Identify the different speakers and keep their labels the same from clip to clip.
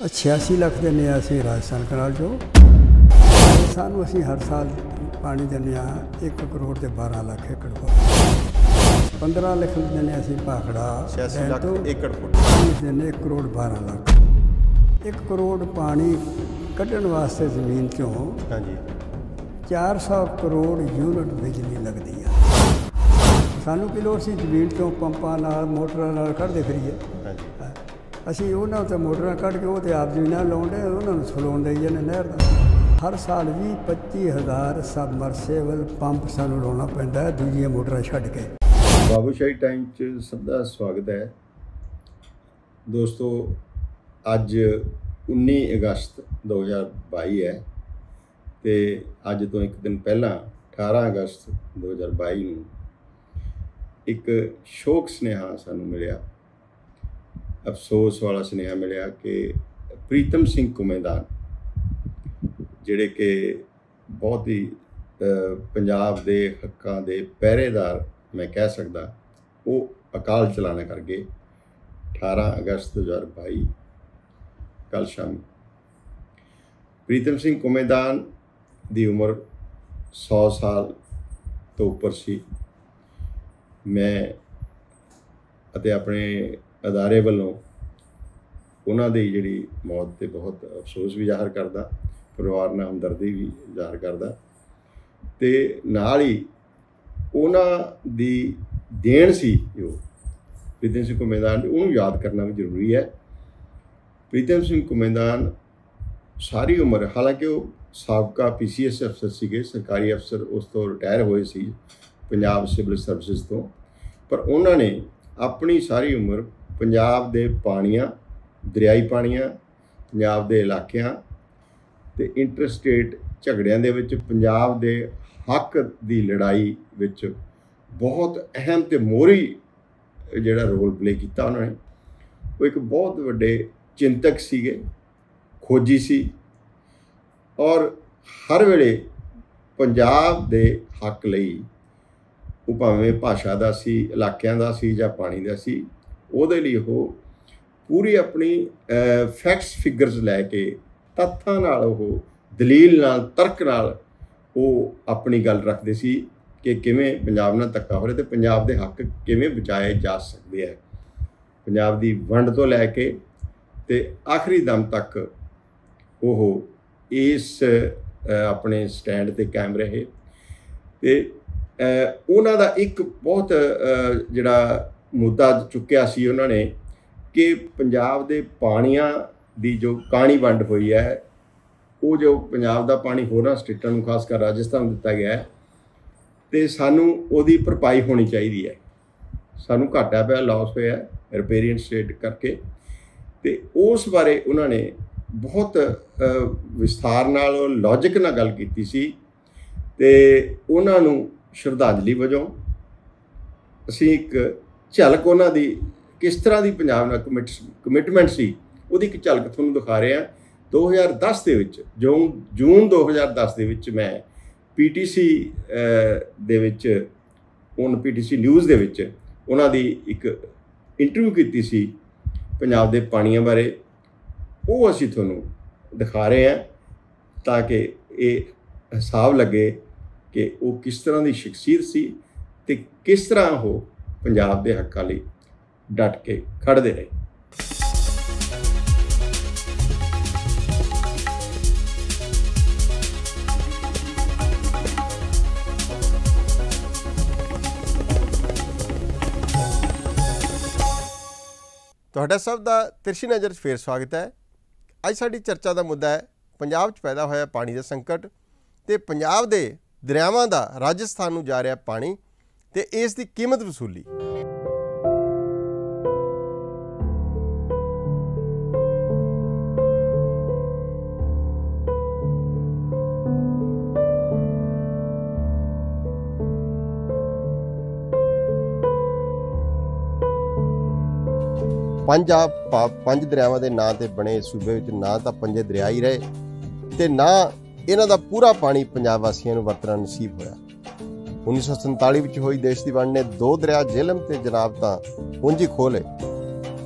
Speaker 1: 86 ਲੱਖ ਦਿੰਦੇ ਹਾਂ ਅਸੀਂ ਰਾਜਸਥਾਨ ਕਨਾਲ ਚੋਂ। ਸਾਨੂੰ ਅਸੀਂ ਹਰ ਸਾਲ ਪਾਣੀ ਦਿੰਦੇ ਹਾਂ 1 ਕਰੋੜ ਤੇ 12 ਲੱਖ ਏਕੜ ਦਾ 15 ਲੱਖ ਦਿੰਦੇ ਹਾਂ ਅਸੀਂ ਭਾਖੜਾ
Speaker 2: 86
Speaker 1: ਡੈਮ
Speaker 2: ਲੱਖ। ਏਕੜ ਫੁੱਟ।
Speaker 1: ਦਿੰਦੇ 1 ਕਰੋੜ 12 ਲੱਖ। 1 ਕਰੋੜ ਪਾਣੀ ਕੱਢਣ ਵਾਸਤੇ ਜ਼ਮੀਨ ਚੋਂ
Speaker 2: ਹਾਂਜੀ।
Speaker 1: 400 ਕਰੋੜ ਯੂਨਿਟ ਬਿਜਲੀ ਲੱਗਦੀ ਆ। ਸਾਨੂੰ ਕੀ ਲੋੜ ਸੀ ਜ਼ਮੀਨ ਚੋਂ ਪੰਪਾਂ ਨਾਲ ਮੋਟਰਾਂ ਨਾਲ ਕੱਢਦੇ ਫਿਰੀਏ?
Speaker 2: ਹਾਂਜੀ।
Speaker 1: ਅਸੀਂ ਉਹਨਾਂ ਤੇ ਮੋਟਰਾਂ ਕੱਢ ਕੇ ਉਹ ਤੇ ਆਪ ਜ਼ਮੀਨਾਂ ਲਾਉਂਦੇ, ਉਹਨਾਂ ਨੂੰ ਸਲਾਉਣ ਦੇਈ ਜਾਂਦੇ ਨਹਿਰ ਦਾ। ਹਰ ਸਾਲ ਵੀ 25000 ਸਬਮਰਸੀਬਲ ਪੰਪ ਸਾਨੂੰ ਲਾਉਣਾ ਪੈਂਦਾ ਹੈ, ਦੂਜੀਆਂ ਮੋਟਰਾਂ ਛੱਡ ਕੇ।
Speaker 2: ਬਾਬੂਸ਼ਾਹੀ ਟਾਈਮ 'ਚ ਸਭ ਦਾ ਸਵਾਗਤ ਹੈ। ਦੋਸਤੋ, ਅੱਜ 19 ਅਗਸਤ 2022 ਹੈ ਤੇ ਅੱਜ ਤੋਂ ਇੱਕ ਦਿਨ ਪਹਿਲਾਂ 18 ਅਗਸਤ 2022 ਨੂੰ ਇੱਕ ਸ਼ੋਕ ਸੁਨੇਹਾ ਸਾਨੂੰ ਮਿਲਿਆ। ਅਫਸੋਸ ਵਾਲਾ ਸੁਨੇਹਾ ਮਿਲਿਆ ਕਿ ਪ੍ਰੀਤਮ ਸਿੰਘ ਕੁਮੇਦਾਨ, ਜਿਹੜੇ ਕਿ ਬਹੁਤ ਹੀ ਪੰਜਾਬ ਦੇ ਹੱਕਾਂ ਦੇ ਪਹਿਰੇਦਾਰ ਮੈਂ ਕਹਿ ਸਕਦਾ, ਉਹ ਅਕਾਲ ਚਲਾਣਾ ਕਰ ਗਏ। 18 ਅਗਸਤ 2022 ਕੱਲ ਸ਼ਾਮ। ਪ੍ਰੀਤਮ ਸਿੰਘ ਕੁਮੇਦਾਨ ਦੀ ਉਮਰ 100 ਸਾਲ ਤੋਂ ਉੱਪਰ ਸੀ। ਮੈਂ ਅਤੇ ਆਪਣੇ ਅਦਾਰੇ ਵੱਲੋਂ ਉਹਨਾਂ ਦੀ ਜਿਹੜੀ ਮੌਤ ਤੇ ਬਹੁਤ ਅਫਸੋਸ ਵੀ ਜ਼ਾਹਰ ਕਰਦਾ, ਪਰਿਵਾਰ ਨਾਲ ਹਮਦਰਦੀ ਵੀ ਜ਼ਾਹਰ ਕਰਦਾ ਤੇ ਨਾਲ ਹੀ ਉਹਨਾਂ ਦੀ ਦੇਣ ਸੀ ਜੋ ਪ੍ਰੀਤਮ ਸਿੰਘ ਕੁਮੇਦਾਨ ਉਹਨੂੰ ਯਾਦ ਕਰਨਾ ਵੀ ਜ਼ਰੂਰੀ ਹੈ। ਪ੍ਰੀਤਮ ਸਿੰਘ ਕੁਮੇਦਾਨ ਸਾਰੀ ਉਮਰ, ਹਾਲਾਂਕਿ ਉਹ ਸਾਬਕਾ ਪੀਸੀਐਸ ਅਫਸਰ ਸੀਗੇ, ਸਰਕਾਰੀ ਅਫਸਰ ਉਸ ਤੋਂ ਰਿਟਾਇਰ ਹੋਏ ਸੀ, ਪੰਜਾਬ ਸਿਵਲ ਸਰਵਿਸਿਜ਼ ਤੋਂ, ਪਰ ਉਹਨਾਂ ਨੇ ਆਪਣੀ ਸਾਰੀ ਉਮਰ ਪੰਜਾਬ ਦੇ ਪਾਣੀਆਂ, ਦਰਿਆਈ ਪਾਣੀਆਂ, ਪੰਜਾਬ ਦੇ ਇਲਾਕਿਆਂ ਤੇ ਇੰਟਰਸਟੇਟ ਝਗੜਿਆਂ ਦੇ ਵਿੱਚ ਪੰਜਾਬ ਦੇ ਹੱਕ ਦੀ ਲੜਾਈ ਵਿੱਚ ਬਹੁਤ ਅਹਿਮ ਤੇ ਮੋਹਰੀ ਜਿਹੜਾ ਰੋਲ ਪਲੇ ਕੀਤਾ ਉਹਨਾਂ ਨੇ। ਉਹ ਇੱਕ ਬਹੁਤ ਵੱਡੇ ਚਿੰਤਕ ਸੀਗੇ, ਖੋਜੀ ਸੀ ਔਰ ਹਰ ਵੇਲੇ ਪੰਜਾਬ ਦੇ ਹੱਕ ਲਈ ਉਹ ਭਾਵੇਂ ਭਾਸ਼ਾ ਦਾ ਸੀ, ਇਲਾਕਿਆਂ ਦਾ ਸੀ ਜਾਂ ਪਾਣੀ ਦਾ ਸੀ ਉਹਦੇ ਲਈ ਉਹ ਪੂਰੀ ਆਪਣੀ ਫੈਕਟਸ ਫਿਗਰਸ ਲੈ ਕੇ ਤੱਥਾਂ ਨਾਲ ਉਹ ਦਲੀਲ ਨਾਲ, ਤਰਕ ਨਾਲ ਉਹ ਆਪਣੀ ਗੱਲ ਰੱਖਦੇ ਸੀ ਕਿ ਕਿਵੇਂ ਪੰਜਾਬ ਨਾਲ ਧੱਕਾ ਹੋ ਰਿਹਾ ਤੇ ਪੰਜਾਬ ਦੇ ਹੱਕ ਕਿਵੇਂ ਬਚਾਏ ਜਾ ਸਕਦੇ ਆ। ਪੰਜਾਬ ਦੀ ਵੰਡ ਤੋਂ ਲੈ ਕੇ ਤੇ ਆਖਰੀ ਦਮ ਤੱਕ ਉਹ ਇਸ ਆਪਣੇ ਸਟੈਂਡ ਤੇ ਕਾਇਮ ਰਹੇ ਤੇ ਉਹਨਾਂ ਦਾ ਇੱਕ ਬਹੁਤ ਜਿਹੜਾ ਮੁੱਦਾ ਚੁੱਕਿਆ ਸੀ ਉਹਨਾਂ ਨੇ ਕਿ ਪੰਜਾਬ ਦੇ ਪਾਣੀਆਂ ਦੀ ਜੋ ਕਾਣੀ ਵੰਡ ਹੋਈ ਹੈ, ਉਹ ਜੋ ਪੰਜਾਬ ਦਾ ਪਾਣੀ ਹੋਰਾਂ ਸਟੇਟਾਂ ਨੂੰ, ਖਾਸ ਕਰ ਰਾਜਸਥਾਨ ਨੂੰ ਦਿੱਤਾ ਗਿਆ ਹੈ, ਤੇ ਸਾਨੂੰ ਉਹਦੀ ਭਰਪਾਈ ਹੋਣੀ ਚਾਹੀਦੀ ਹੈ। ਸਾਨੂੰ ਘਾਟਾ ਪਿਆ ਲਾਸ ਹੋਇਆ ਰਿਪੇਰੀਅਨ ਸਟੇਟ ਕਰਕੇ। ਤੇ ਉਸ ਬਾਰੇ ਉਹਨਾਂ ਨੇ ਬਹੁਤ ਵਿਸਥਾਰ ਨਾਲ ਲੌਜੀਕ ਨਾਲ ਗੱਲ ਕੀਤੀ ਸੀ। ਤੇ ਉਹਨਾਂ ਨੂੰ ਸ਼ਰਧਾਂਜਲੀ ਵਜੋਂ ਅਸੀਂ ਇੱਕ ਝਲਕ ਉਹਨਾਂ ਦੀ ਕਿਸ ਤਰ੍ਹਾਂ ਦੀ ਪੰਜਾਬ ਨਾਲ ਕਮਿਟਮੈਂਟ ਸੀ ਉਹਦੀ ਇੱਕ ਝਲਕ ਤੁਹਾਨੂੰ ਦਿਖਾ ਰਹੇ ਹਾਂ। 2010 ਦੇ ਵਿੱਚ, ਜੂਨ ਜੂਨ 2010 ਦੇ ਵਿੱਚ ਮੈਂ ਪੀਟੀਸੀ ਦੇ ਵਿੱਚ, ਹੁਣ ਪੀਟੀਸੀ ਨਿਊਜ਼ ਦੇ ਵਿੱਚ ਉਹਨਾਂ ਦੀ ਇੱਕ ਇੰਟਰਵਿਊ ਕੀਤੀ ਸੀ ਪੰਜਾਬ ਦੇ ਪਾਣੀਆਂ ਬਾਰੇ। ਉਹ ਅਸੀਂ ਤੁਹਾਨੂੰ ਦਿਖਾ ਰਹੇ ਹਾਂ ਤਾਂ ਕਿ ਇਹ ਹਿਸਾਬ ਲੱਗੇ ਕਿ ਉਹ ਕਿਸ ਤਰ੍ਹਾਂ ਦੀ ਸ਼ਖਸੀਅਤ ਸੀ ਤੇ ਕਿਸ ਤਰ੍ਹਾਂ ਉਹ ਪੰਜਾਬ ਦੇ ਹੱਕਾਂ ਲਈ ਡਟ ਕੇ ਖੜਦੇ ਰਹੇ।
Speaker 3: ਤੁਹਾਡਾ ਸਭ ਦਾ ਤਿਰਛੀ ਨਜ਼ਰ 'ਚ ਫੇਰ ਸਵਾਗਤ ਹੈ। ਅੱਜ ਸਾਡੀ ਚਰਚਾ ਦਾ ਮੁੱਦਾ ਹੈ, ਪੰਜਾਬ 'ਚ ਪੈਦਾ ਹੋਇਆ ਪਾਣੀ ਦਾ ਸੰਕਟ ਤੇ ਪੰਜਾਬ ਦੇ ਦਰਿਆਵਾਂ ਦਾ ਰਾਜਸਥਾਨ ਨੂੰ ਜਾ ਰਿਹਾ ਪਾਣੀ। ਤੇ ਇਸ ਦੀ ਕੀਮਤ ਵਸੂਲੀ। ਪੰਜ ਆ ਪੰਜ ਦਰਿਆਵਾਂ ਦੇ ਨਾਂ ਤੇ ਬਣੇ ਸੂਬੇ ਵਿੱਚ ਨਾ ਤਾਂ ਪੰਜੇ ਦਰਿਆ ਹੀ ਰਹੇ ਤੇ ਨਾ ਇਹਨਾਂ ਦਾ ਪੂਰਾ ਪਾਣੀ ਪੰਜਾਬ ਵਾਸੀਆਂ ਨੂੰ ਵਰਤਣਾ ਨਸੀਬ ਹੋਇਆ। 1947 ਵਿੱਚ ਹੋਈ ਦੇਸ਼ ਦੀ ਵੰਡ ਨੇ ਦੋ ਦਰਿਆ ਜੇਹਲਮ ਤੇ ਜਨਾਬ ਤਾਂ ਉਂਝ ਹੀ ਖੋਲੇ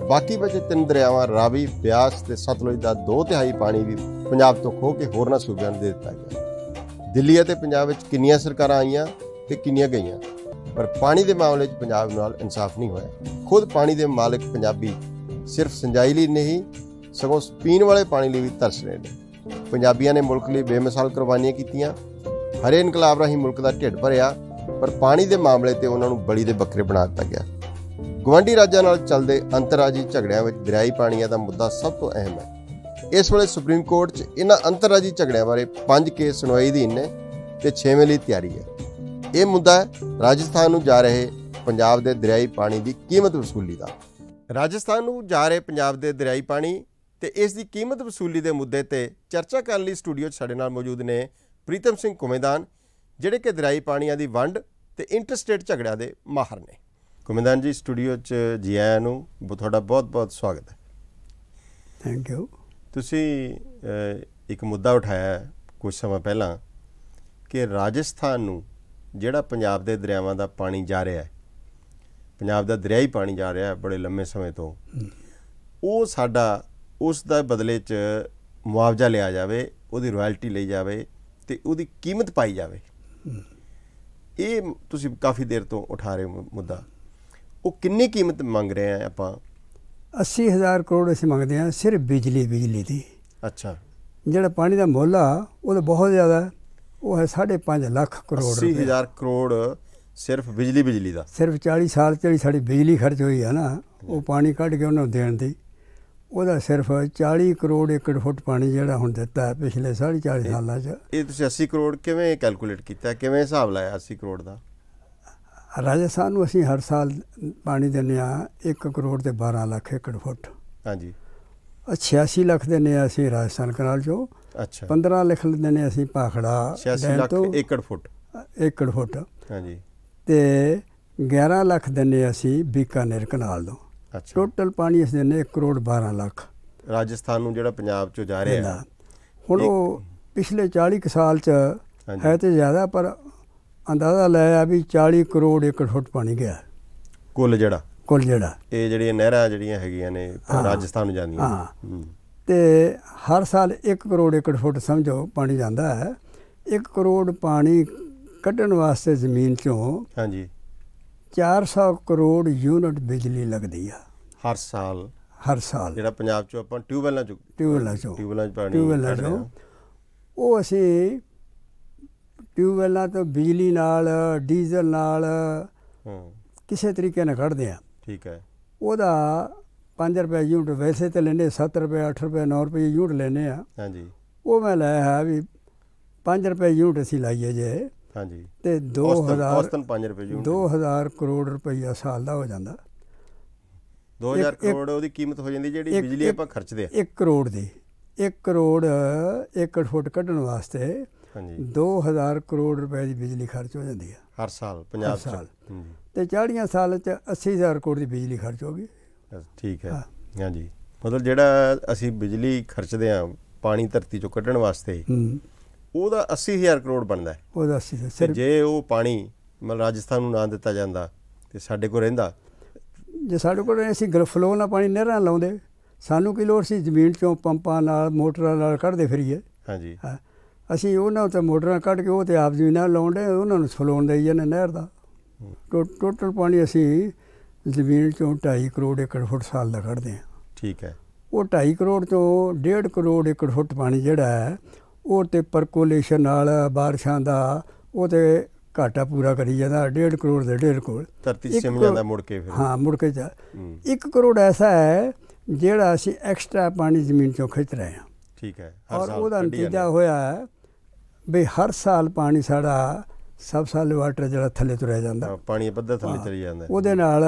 Speaker 2: ਬਾਕੀ ਬਚੇ ਤਿੰਨ ਦਰਿਆਵਾਂ, ਰਾਵੀ, ਬਿਆਸ ਤੇ ਸਤਲੁਜ ਦਾ ਦੋ ਤਿਹਾਈ ਪਾਣੀ ਵੀ ਪੰਜਾਬ ਤੋਂ ਖੋ ਕੇ ਹੋਰਨਾਂ ਸੂਬਿਆਂ ਨੂੰ ਦੇ ਦਿੱਤਾ ਗਿਆ। ਦਿੱਲੀ ਅਤੇ ਪੰਜਾਬ ਵਿੱਚ ਕਿੰਨੀਆਂ ਸਰਕਾਰਾਂ ਆਈਆਂ ਤੇ ਕਿੰਨੀਆਂ ਗਈਆਂ, ਪਰ ਪਾਣੀ ਦੇ ਮਾਮਲੇ 'ਚ ਪੰਜਾਬ ਨਾਲ ਇਨਸਾਫ ਨਹੀਂ ਹੋਇਆ। ਖੁਦ ਪਾਣੀ ਦੇ ਮਾਲਕ ਪੰਜਾਬੀ ਸਿਰਫ ਸਿੰਜਾਈ ਲਈ ਨਹੀਂ, ਸਗੋਂ ਪੀਣ ਵਾਲੇ ਪਾਣੀ ਲਈ ਵੀ ਤਰਸ ਰਹੇ ਨੇ। ਪੰਜਾਬੀਆਂ ਨੇ ਮੁਲਕ ਲਈ ਬੇਮਿਸਾਲ ਕੁਰਬਾਨੀਆਂ ਕੀਤੀਆਂ। ਹਰੇ ਇਨਕਲਾਬ ਰਾਹੀਂ ਮੁਲਕ ਦਾ ਢਿੱਡ ਭਰਿਆ। ਪਰ ਪਾਣੀ ਦੇ ਮਾਮਲੇ ਤੇ ਉਹਨਾਂ ਨੂੰ ਬਲੀ ਦੇ ਬੱਕਰੇ ਬਣਾ ਦਿੱਤਾ ਗਿਆ। ਗਵਾਂਢੀ ਰਾਜਾਂ ਨਾਲ ਚੱਲਦੇ ਅੰਤਰਰਾਜੀ ਝਗੜਿਆਂ ਵਿੱਚ ਦਰਿਆਈ ਪਾਣੀਆਂ ਦਾ ਮੁੱਦਾ ਸਭ ਤੋਂ ਅਹਿਮ ਹੈ। ਇਸ ਵੇਲੇ ਸੁਪਰੀਮ ਕੋਰਟ 'ਚ ਇਹਨਾਂ ਅੰਤਰਰਾਜੀ ਝਗੜਿਆਂ ਬਾਰੇ 5 ਕੇਸ ਸੁਣਵਾਈ ਅਧੀਨ ਨੇ ਤੇ 6ਵੇਂ ਲਈ ਤਿਆਰੀ ਹੈ। ਇਹ ਮੁੱਦਾ ਹੈ, ਰਾਜਸਥਾਨ ਨੂੰ ਜਾ ਰਹੇ ਪੰਜਾਬ ਦੇ ਦਰਿਆਈ ਪਾਣੀ ਦੀ ਕੀਮਤ ਵਸੂਲੀ ਦਾ। ਰਾਜਸਥਾਨ ਨੂੰ ਜਾ ਰਹੇ ਪੰਜਾਬ ਦੇ ਦਰਿਆਈ ਪਾਣੀ ਤੇ ਇਸ ਦੀ ਕੀਮਤ ਵਸੂਲੀ ਦੇ ਮੁੱਦੇ ਤੇ ਚਰਚਾ ਕਰਨ ਲਈ ਸਟੂਡੀਓ 'ਚ ਸਾਡੇ ਨਾਲ ਮੌਜੂਦ ਨੇ ਪ੍ਰੀਤਮ ਸਿੰਘ ਕੁਮੇਦਾਨ ਜਿਹੜੇ ਕਿ ਦਰਿਆਈ ਪਾਣੀਆਂ ਦੀ ਵੰਡ ਤੇ ਇੰਟਰਸਟੇਟ ਝਗੜਿਆਂ ਦੇ ਮਾਹਰ ਨੇ। ਕੁਮੇਦਾਨ ਜੀ ਸਟੂਡੀਓ 'ਚ ਜੀ ਆਇਆਂ ਨੂੰ ਤੁਹਾਡਾ ਬਹੁਤ-ਬਹੁਤ ਸਵਾਗਤ ਹੈ।
Speaker 1: ਥੈਂਕ ਯੂ
Speaker 2: ਤੁਸੀਂ ਇੱਕ ਮੁੱਦਾ ਉਠਾਇਆ ਹੈ ਕੁਝ ਸਮਾਂ ਪਹਿਲਾਂ ਕਿ ਰਾਜਸਥਾਨ ਨੂੰ ਜਿਹੜਾ ਪੰਜਾਬ ਦੇ ਦਰਿਆਵਾਂ ਦਾ ਪਾਣੀ ਜਾ ਰਿਹਾ ਹੈ ਪੰਜਾਬ ਦਾ ਦਰਿਆਈ ਪਾਣੀ ਜਾ ਰਿਹਾ ਹੈ ਬੜੇ ਲੰਮੇ ਸਮੇਂ ਤੋਂ ਉਹ ਸਾਡਾ ਉਸ ਦਾ ਬਦਲੇ 'ਚ ਮੁਆਵਜ਼ਾ ਲਿਆ ਜਾਵੇ ਉਹਦੀ ਰਾਇਲਟੀ ਲਈ ਜਾਵੇ ਤੇ ਉਹਦੀ ਕੀਮਤ ਪਾਈ ਜਾਵੇ। ਇਹ ਤੁਸੀਂ ਕਾਫੀ ਦੇਰ ਤੋਂ ਉਠਾ ਰਹੇ ਹੋ ਮੁੱਦਾ। ਉਹ ਕਿੰਨੀ ਕੀਮਤ ਮੰਗ ਰਹੇ ਆ ਆਪਾਂ?
Speaker 1: 80000 ਕਰੋੜ ਅਸੀਂ ਮੰਗਦੇ ਹਾਂ ਸਿਰਫ ਬਿਜਲੀ ਬਿਜਲੀ ਦੀ।
Speaker 2: ਅੱਛਾ।
Speaker 1: ਜਿਹੜਾ ਪਾਣੀ ਦਾ ਮੁੱਲ ਆ ਉਹ ਤਾਂ ਬਹੁਤ ਜ਼ਿਆਦਾ। ਉਹ ਹੈ 5.5 ਲੱਖ ਕਰੋੜ ਰੁਪਏ।
Speaker 2: 80000 ਕਰੋੜ ਸਿਰਫ ਬਿਜਲੀ ਬਿਜਲੀ ਦਾ।
Speaker 1: ਸਿਰਫ 40 ਸਾਲ 'ਚ ਜਿਹੜੀ ਸਾਡੀ ਬਿਜਲੀ ਖਰਚ ਹੋਈ ਹੈ ਨਾ ਉਹ ਪਾਣੀ ਕੱਢ ਕੇ ਉਹਨਾਂ ਨੂੰ ਦੇਣ ਦੀ। ਉਹਦਾ ਸਿਰਫ 40 ਕਰੋੜ ਏਕੜ ਫੁੱਟ ਪਾਣੀ ਜਿਹੜਾ ਹੁਣ ਦਿੱਤਾ ਹੈ ਪਿਛਲੇ 40 ਸਾਲਾਂ 'ਚ।
Speaker 2: ਇਹ ਤੁਸੀਂ 80 ਕਰੋੜ ਕਿਵੇਂ ਕੈਲਕੂਲੇਟ ਕੀਤਾ? ਕਿਵੇਂ ਹਿਸਾਬ ਲਾਇਆ 80 ਕਰੋੜ ਦਾ?
Speaker 1: ਰਾਜਸਥਾਨ ਨੂੰ ਅਸੀਂ ਹਰ ਸਾਲ ਪਾਣੀ ਦਿੰਦੇ ਆ 1 ਕਰੋੜ ਤੇ 12 ਲੱਖ ਏਕੜ ਫੁੱਟ।
Speaker 2: ਹਾਂਜੀ।
Speaker 1: 86 ਲੱਖ ਦਿੰਦੇ ਆ ਅਸੀਂ ਰਾਜਸਥਾਨ ਕਨਾਲ ਚੋਂ।
Speaker 2: ਅੱਛਾ।
Speaker 1: 15 ਲੱਖ ਦਿੰਦੇ ਅਸੀਂ ਭਾਖੜਾ
Speaker 2: 86
Speaker 1: ਡੈਮ
Speaker 2: ਲੱਖ ਏਕੜ ਫੁੱਟ।
Speaker 1: ਏਕੜ ਫੁੱਟ।
Speaker 2: ਹਾਂਜੀ।
Speaker 1: ਤੇ 11 ਲੱਖ ਦਿੰਦੇ ਅਸੀਂ ਬੀਕਾਨੇਰ ਕਨਾਲ ਤੋਂ।
Speaker 2: ਅੱਛਾ।
Speaker 1: ਟੋਟਲ ਪਾਣੀ ਅਸੀਂ ਦਿੰਦੇ 1 ਕਰੋੜ 12 ਲੱਖ।
Speaker 2: ਰਾਜਸਥਾਨ ਨੂੰ ਜਿਹੜਾ ਪੰਜਾਬ ਚੋਂ ਜਾ ਰਿਹਾ। ਹੈ
Speaker 1: ਹੁਣ ਉਹ ਪਿਛਲੇ 40 ਕੁ ਸਾਲ ਚ। ਹੈ ਤੇ ਜ਼ਿਆਦਾ ਪਰ ਅੰਦਾਜ਼ਾ ਲਾਇਆ ਵੀ 40 ਕਰੋੜ ਏਕੜ ਫੁੱਟ ਪਾਣੀ ਗਿਆ।
Speaker 2: ਕੁੱਲ ਜਿਹੜਾ?
Speaker 1: ਕੁੱਲ ਜਿਹੜਾ।
Speaker 2: ਇਹ ਜਿਹੜੀਆਂ ਨਹਿਰਾਂ ਜਿਹੜੀਆਂ ਹੈਗੀਆਂ ਨੇ। ਰਾਜਸਥਾਨ ਨੂੰ ਜਾਂਦੀਆਂ।
Speaker 1: ਹਾਂ।
Speaker 2: ਹੂੰ।
Speaker 1: ਤੇ ਹਰ ਸਾਲ 1 ਕਰੋੜ ਏਕੜ ਫੁੱਟ ਸਮਝੋ ਪਾਣੀ ਜਾਂਦਾ ਹੈ। 1 ਕਰੋੜ ਪਾਣੀ ਕੱਢਣ ਵਾਸਤੇ ਜ਼ਮੀਨ ਚੋਂ
Speaker 2: ਹਾਂਜੀ।
Speaker 1: 400 ਕਰੋੜ ਯੂਨਿਟ ਬਿਜਲੀ ਲੱਗਦੀ ਆ।
Speaker 2: ਹਰ ਸਾਲ।
Speaker 1: ਹਰ ਸਾਲ।
Speaker 2: ਜਿਹੜਾ ਪੰਜਾਬ ਚੋਂ ਆਪਾਂ ਟਿਊਬਵੈਲਾਂ ਚੋਂ
Speaker 1: ਟਿਊਬਵੈਲਾਂ ਚੋਂ।
Speaker 2: ਟਿਊਬਵੈਲਾਂ 'ਚ ਪਾਣੀ
Speaker 1: ਟਿਊਬਵੈਲਾਂ ਚੋਂ। ਉਹ ਅਸੀਂ ਟਿਊਬਵੈਲਾਂ ਤੋਂ ਬਿਜਲੀ ਨਾਲ ਡੀਜ਼ਲ ਨਾਲ ਕਿਸੇ ਤਰੀਕੇ ਨਾਲ ਕੱਢਦੇ ਆ
Speaker 2: ਠੀਕ ਹੈ।
Speaker 1: ਉਹਦਾ 5 ਰੁਪਏ ਯੂਨਿਟ ਵੈਸੇ ਤੇ ਲੈਂਦੇ 7 ਰੁਪਏ 8 ਰੁਪਏ 9 ਰੁਪਏ ਯੂਨਿਟ ਲੈਂਦੇ ਆ
Speaker 2: ਹਾਂਜੀ।
Speaker 1: ਉਹ ਮੈਂ ਲਾਇਆ ਹੈ ਵੀ 5 ਰੁਪਏ ਯੂਨਿਟ ਅਸੀਂ ਲਾਈਏ ਜੇ।
Speaker 2: ਹਾਂਜੀ।
Speaker 1: ਤੇ
Speaker 2: ਔਸਤਨ
Speaker 1: 2000
Speaker 2: ਔਸਤਨ 5 ਰੁਪਏ ਯੂਨਿਟ
Speaker 1: 2000 ਕਰੋੜ ਰੁਪਈਆ ਸਾਲ ਦਾ ਹੋ ਜਾਂਦਾ।
Speaker 2: 2000
Speaker 1: ਇੱਕ-
Speaker 2: ਕਰੋੜ ਉਹਦੀ ਕੀਮਤ ਹੋ ਜਾਂਦੀ ਜਿਹੜੀ ਬਿਜਲੀ ਆਪਾਂ ਖਰਚਦੇ ਆ।
Speaker 1: 1 ਕਰੋੜ ਦੀ। 1 ਕਰੋੜ ਏਕੜ ਫੁੱਟ ਕੱਢਣ ਵਾਸਤੇ
Speaker 2: ਹਾਂਜੀ।
Speaker 1: 2000 ਕਰੋੜ ਰੁਪਏ ਦੀ ਬਿਜਲੀ ਖਰਚ ਹੋ ਜਾਂਦੀ ਹੈ
Speaker 2: ਹਰ ਸਾਲ ਪੰਜਾਬ ਚ।
Speaker 1: ਸਾਲ। ਤੇ 40 ਸਾਲ ਚ 80000 ਕਰੋੜ ਦੀ ਬਿਜਲੀ ਖਰਚ ਹੋ ਗਈ।
Speaker 2: ਠੀਕ ਹਾਂ। ਹਾਂਜੀ। ਮਤਲਬ ਜਿਹੜਾ ਅਸੀਂ ਬਿਜਲੀ ਖਰਚਦੇ ਆ ਪਾਣੀ ਧਰਤੀ ਚੋਂ ਕੱਢਣ ਵਾਸਤੇ
Speaker 1: ਹੂੰ।
Speaker 2: ਉਹਦਾ 80000 ਕਰੋੜ ਬਣਦਾ
Speaker 1: ਉਹਦਾ ਅਸੀਂ
Speaker 2: ਤੇ
Speaker 1: ਸਿਰਫ।
Speaker 2: ਜੇ ਉਹ ਪਾਣੀ ਮਤਲਬ ਰਾਜਸਥਾਨ ਨੂੰ ਨਾ ਦਿੱਤਾ ਜਾਂਦਾ ਤੇ ਸਾਡੇ ਕੋਲ ਰਹਿੰਦਾ।
Speaker 1: ਜੇ ਸਾਡੇ ਕੋਲ ਅਸੀਂ ਗਲਫਲੋ ਨਾਲ ਪਾਣੀ ਨਹਿਰਾਂ ਲਾਉਂਦੇ ਸਾਨੂੰ ਕੀ ਲੋੜ ਸੀ ਜ਼ਮੀਨ ਚੋਂ ਪੰਪਾਂ ਨਾਲ ਮੋਟਰਾਂ ਨਾਲ ਕੱਢਦੇ ਫਿਰੀਏ?
Speaker 2: ਹਾਂਜੀ।
Speaker 1: ਅਸੀਂ ਉਹਨਾਂ ਤੋਂ ਮੋਟਰਾਂ ਕੱਢ ਕੇ ਉਹ ਤੇ ਆਪ ਜ਼ਮੀਨਾਂ ਲਾਉਂਦੇ ਉਹਨਾਂ ਨੂੰ ਫਲੋਣ ਦੇਈ ਜਾਂਦੇ ਨਹਿਰ ਦਾ। ਟੋਟਲ ਪਾਣੀ ਅਸੀਂ ਜ਼ਮੀਨ ਚੋਂ 2.5 ਕਰੋੜ ਏਕੜ ਫੁੱਟ ਸਾਲ ਦਾ ਕੱਢਦੇ ਹਾਂ।
Speaker 2: ਠੀਕ ਹੈ।
Speaker 1: ਉਹ 2.5 ਕਰੋੜ ਤੋਂ 1.5 ਕਰੋੜ ਏਕੜ ਫੁੱਟ ਪਾਣੀ ਜਿਹੜਾ ਹੈ ਉਹ ਤੇ ਪਰਕੋਲੇਸ਼ਨ ਨਾਲ ਬਾਰਿਸ਼ਾਂ ਦਾ ਉਹ ਤੇ ਘਾਟਾ ਪੂਰਾ ਕਰੀ ਜਾਂਦਾ 1.5 ਕਰੋੜ ਦੇ 1.5 ਕਰੋੜ।
Speaker 2: ਧਰਤੀ ਸਿਮ ਜਾਂਦਾ ਮੁੜ ਕੇ ਫਿਰ।
Speaker 1: ਹਾਂ ਮੁੜ ਕੇ ਜਾ
Speaker 2: ਹੂੰ,
Speaker 1: 1 ਕਰੋੜ ਐਸਾ ਹੈ ਜਿਹੜਾ ਅਸੀਂ ਐਕਸਟਰਾ ਪਾਣੀ ਜ਼ਮੀਨ ਚੋਂ ਖਿੱਚ ਰਹੇ ਹਾਂ।
Speaker 2: ਠੀਕ ਹੈ ਹਰ
Speaker 1: ਔਰ
Speaker 2: ਸਾਲ
Speaker 1: ਉਹਦਾ ਨਤੀਜਾ ਹੋਇਆ ਹੈ ਵੀ ਹਰ ਸਾਲ ਪਾਣੀ ਸਾਡਾ ਸਬ ਸਾਲ ਵਾਟਰ ਜਿਹੜਾ ਥੱਲੇ ਤੁਰਿਆ ਜਾਂਦਾ।
Speaker 2: ਪਾਣੀ ਪੱਧਰ ਥੱਲੇ। ਚਲੀ ਜਾਂਦਾ।
Speaker 1: ਉਹਦੇ ਨਾਲ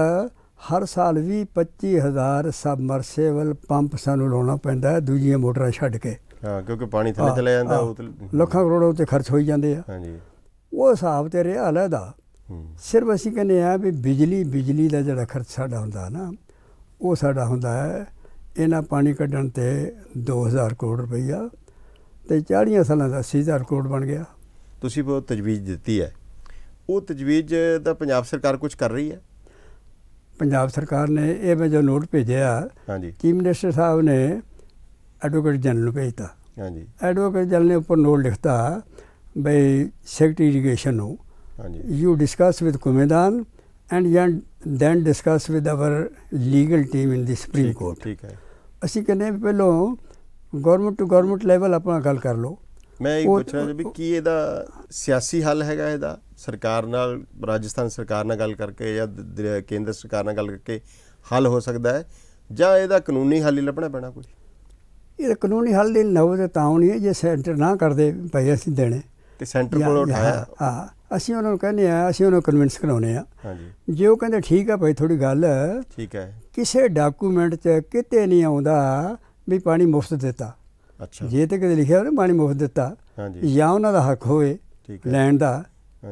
Speaker 1: ਹਰ ਸਾਲ 20 25000 ਸਬਮਰਸੀਬਲ ਪੰਪ ਸਾਨੂੰ ਲਾਉਣਾ ਪੈਂਦਾ ਹੈ ਦੂਜੀਆਂ ਮੋਟਰਾਂ ਛੱਡ ਕੇ।
Speaker 2: ਹਾਂ ਕਿਉਂਕਿ ਪਾਣੀ ਥੱਲੇ ਚਲਾ ਜਾਂਦਾ। ਉਹ
Speaker 1: ਲੱਖਾਂ ਕਰੋੜਾਂ ਉੱਤੇ ਖਰਚ ਹੋਈ ਜਾਂਦੇ ਆ।
Speaker 2: ਹਾਂਜੀ।
Speaker 1: ਉਹ ਹਿਸਾਬ ਤੇ ਰਿਹਾ ਅਲੱਗਾ ਸਿਰਫ ਅਸੀਂ ਕਹਿੰਦੇ ਆ ਵੀ ਬਿਜਲੀ ਬਿਜਲੀ ਦਾ ਜਿਹੜਾ ਖਰਚ ਸਾਡਾ ਹੁੰਦਾ ਨਾ ਉਹ ਸਾਡਾ ਹੁੰਦਾ ਹੈ ਇਹਨਾਂ ਪਾਣੀ ਕੱਢਣ ਤੇ 2000 ਕਰੋੜ ਰੁਪਈਆ ਤੇ 40 ਸਾਲਾਂ ਦਾ 80000 ਕਰੋੜ ਬਣ ਗਿਆ।
Speaker 2: ਤੁਸੀਂ ਉਹ ਤਜਵੀਜ਼ ਦਿੱਤੀ ਹੈ। ਉਹ ਤਜਵੀਜ਼ ਦਾ ਪੰਜਾਬ ਸਰਕਾਰ ਕੁਝ ਕਰ ਰਹੀ ਹੈ?
Speaker 1: ਪੰਜਾਬ ਸਰਕਾਰ ਨੇ ਇਹ ਮੈਂ ਜੋ ਨੋਟ ਭੇਜਿਆ
Speaker 2: ਹਾਂਜੀ।
Speaker 1: ਚੀਫ ਮਿਨਿਸਟਰ ਸਾਹਿਬ ਨੇ ਐਡਵੋਕੇਟ ਜਨਰਲ ਨੂੰ ਭੇਜਤਾ।
Speaker 2: ਹਾਂਜੀ।
Speaker 1: ਐਡਵੋਕੇਟ ਜਨਰਲ ਨੇ ਉੱਪਰ ਨੋਟ ਲਿਖਤਾ ਬਈ ਸੈਕਟਰੀ ਇਰੀਗੇਸ਼ਨ ਨੂੰ।
Speaker 2: ਹਾਂਜੀ।
Speaker 1: you discuss with Kumedan and yan- then discuss with our legal team in the Supreme
Speaker 2: ਠੀਕ- ਹੈ
Speaker 1: ਅਸੀਂ ਕਹਿੰਦੇ ਪਹਿਲੋਂ ਗਵਰਨਮੈਂਟ ਟੂ ਗਵਰਨਮੈਂਟ ਲੈਵਲ ਆਪਣਾ ਗੱਲ ਕਰ ਲਓ।
Speaker 2: ਮੈਂ ਇਹ
Speaker 1: ਉਹ-
Speaker 2: ਪੁੱਛ ਰਿਹਾ ਸੀ ਵੀ ਕੀ ਇਹਦਾ ਸਿਆਸੀ ਹੱਲ ਹੈਗਾ ਇਹਦਾ? ਸਰਕਾਰ ਨਾਲ ਰਾਜਸਥਾਨ ਸਰਕਾਰ ਨਾਲ ਗੱਲ ਕਰਕੇ ਜਾਂ ਦ- ਦ- ਕੇਂਦਰ ਸਰਕਾਰ ਨਾਲ ਗੱਲ ਕਰਕੇ ਹੱਲ ਹੋ ਸਕਦਾ ਹੈ ਜਾਂ ਇਹਦਾ ਕਾਨੂੰਨੀ ਹੱਲ ਹੀ ਲੱਭਣਾ ਪੈਣਾ ਕੋਈ?
Speaker 1: ਇਹ ਕਾਨੂੰਨੀ ਹੱਲ ਦੀ ਨਵਤ ਤਾਂ ਆਉਣੀ ਹੈ ਜੇ ਸੈਂਟਰ ਨਾ ਕਰਦੇ ਭਈ ਅਸੀਂ ਦੇਣੇ।
Speaker 2: ਤੇ ਸੈਂਟਰ ਕੋਲ ਉਠਾਇਆ?
Speaker 1: ਹਾਂ ਅਸੀਂ ਉਹਨਾਂ ਨੂੰ ਕਹਿੰਦੇ ਆ ਅਸੀਂ ਉਹਨਾਂ ਨੂੰ ਕਨਵਿੰਸ ਕਰਾਉਨੇ ਆ
Speaker 2: ਹਾਂਜੀ।
Speaker 1: ਜੇ ਉਹ ਕਹਿੰਦੇ ਠੀਕ ਆ ਭਾਈ ਥੋੜੀ ਗੱਲ
Speaker 2: ਠੀਕ ਹੈ।
Speaker 1: ਕਿਸੇ ਡਾਕੂਮੈਂਟ 'ਚ ਕਿਤੇ ਨਹੀਂ ਆਉਂਦਾ ਵੀ ਪਾਣੀ ਮੁਫਤ ਦਿੱਤਾ।
Speaker 2: ਅੱਛਾ।
Speaker 1: ਜੇ ਤੇ ਕਿਤੇ ਲਿਖਿਆ ਹੋਵੇ ਨਾ ਪਾਣੀ ਮੁਫਤ ਦਿੱਤਾ।
Speaker 2: ਹਾਂਜੀ।
Speaker 1: ਜਾਂ ਉਹਨਾਂ ਦਾ ਹੱਕ ਹੋਵੇ ਲੈਣ ਦਾ।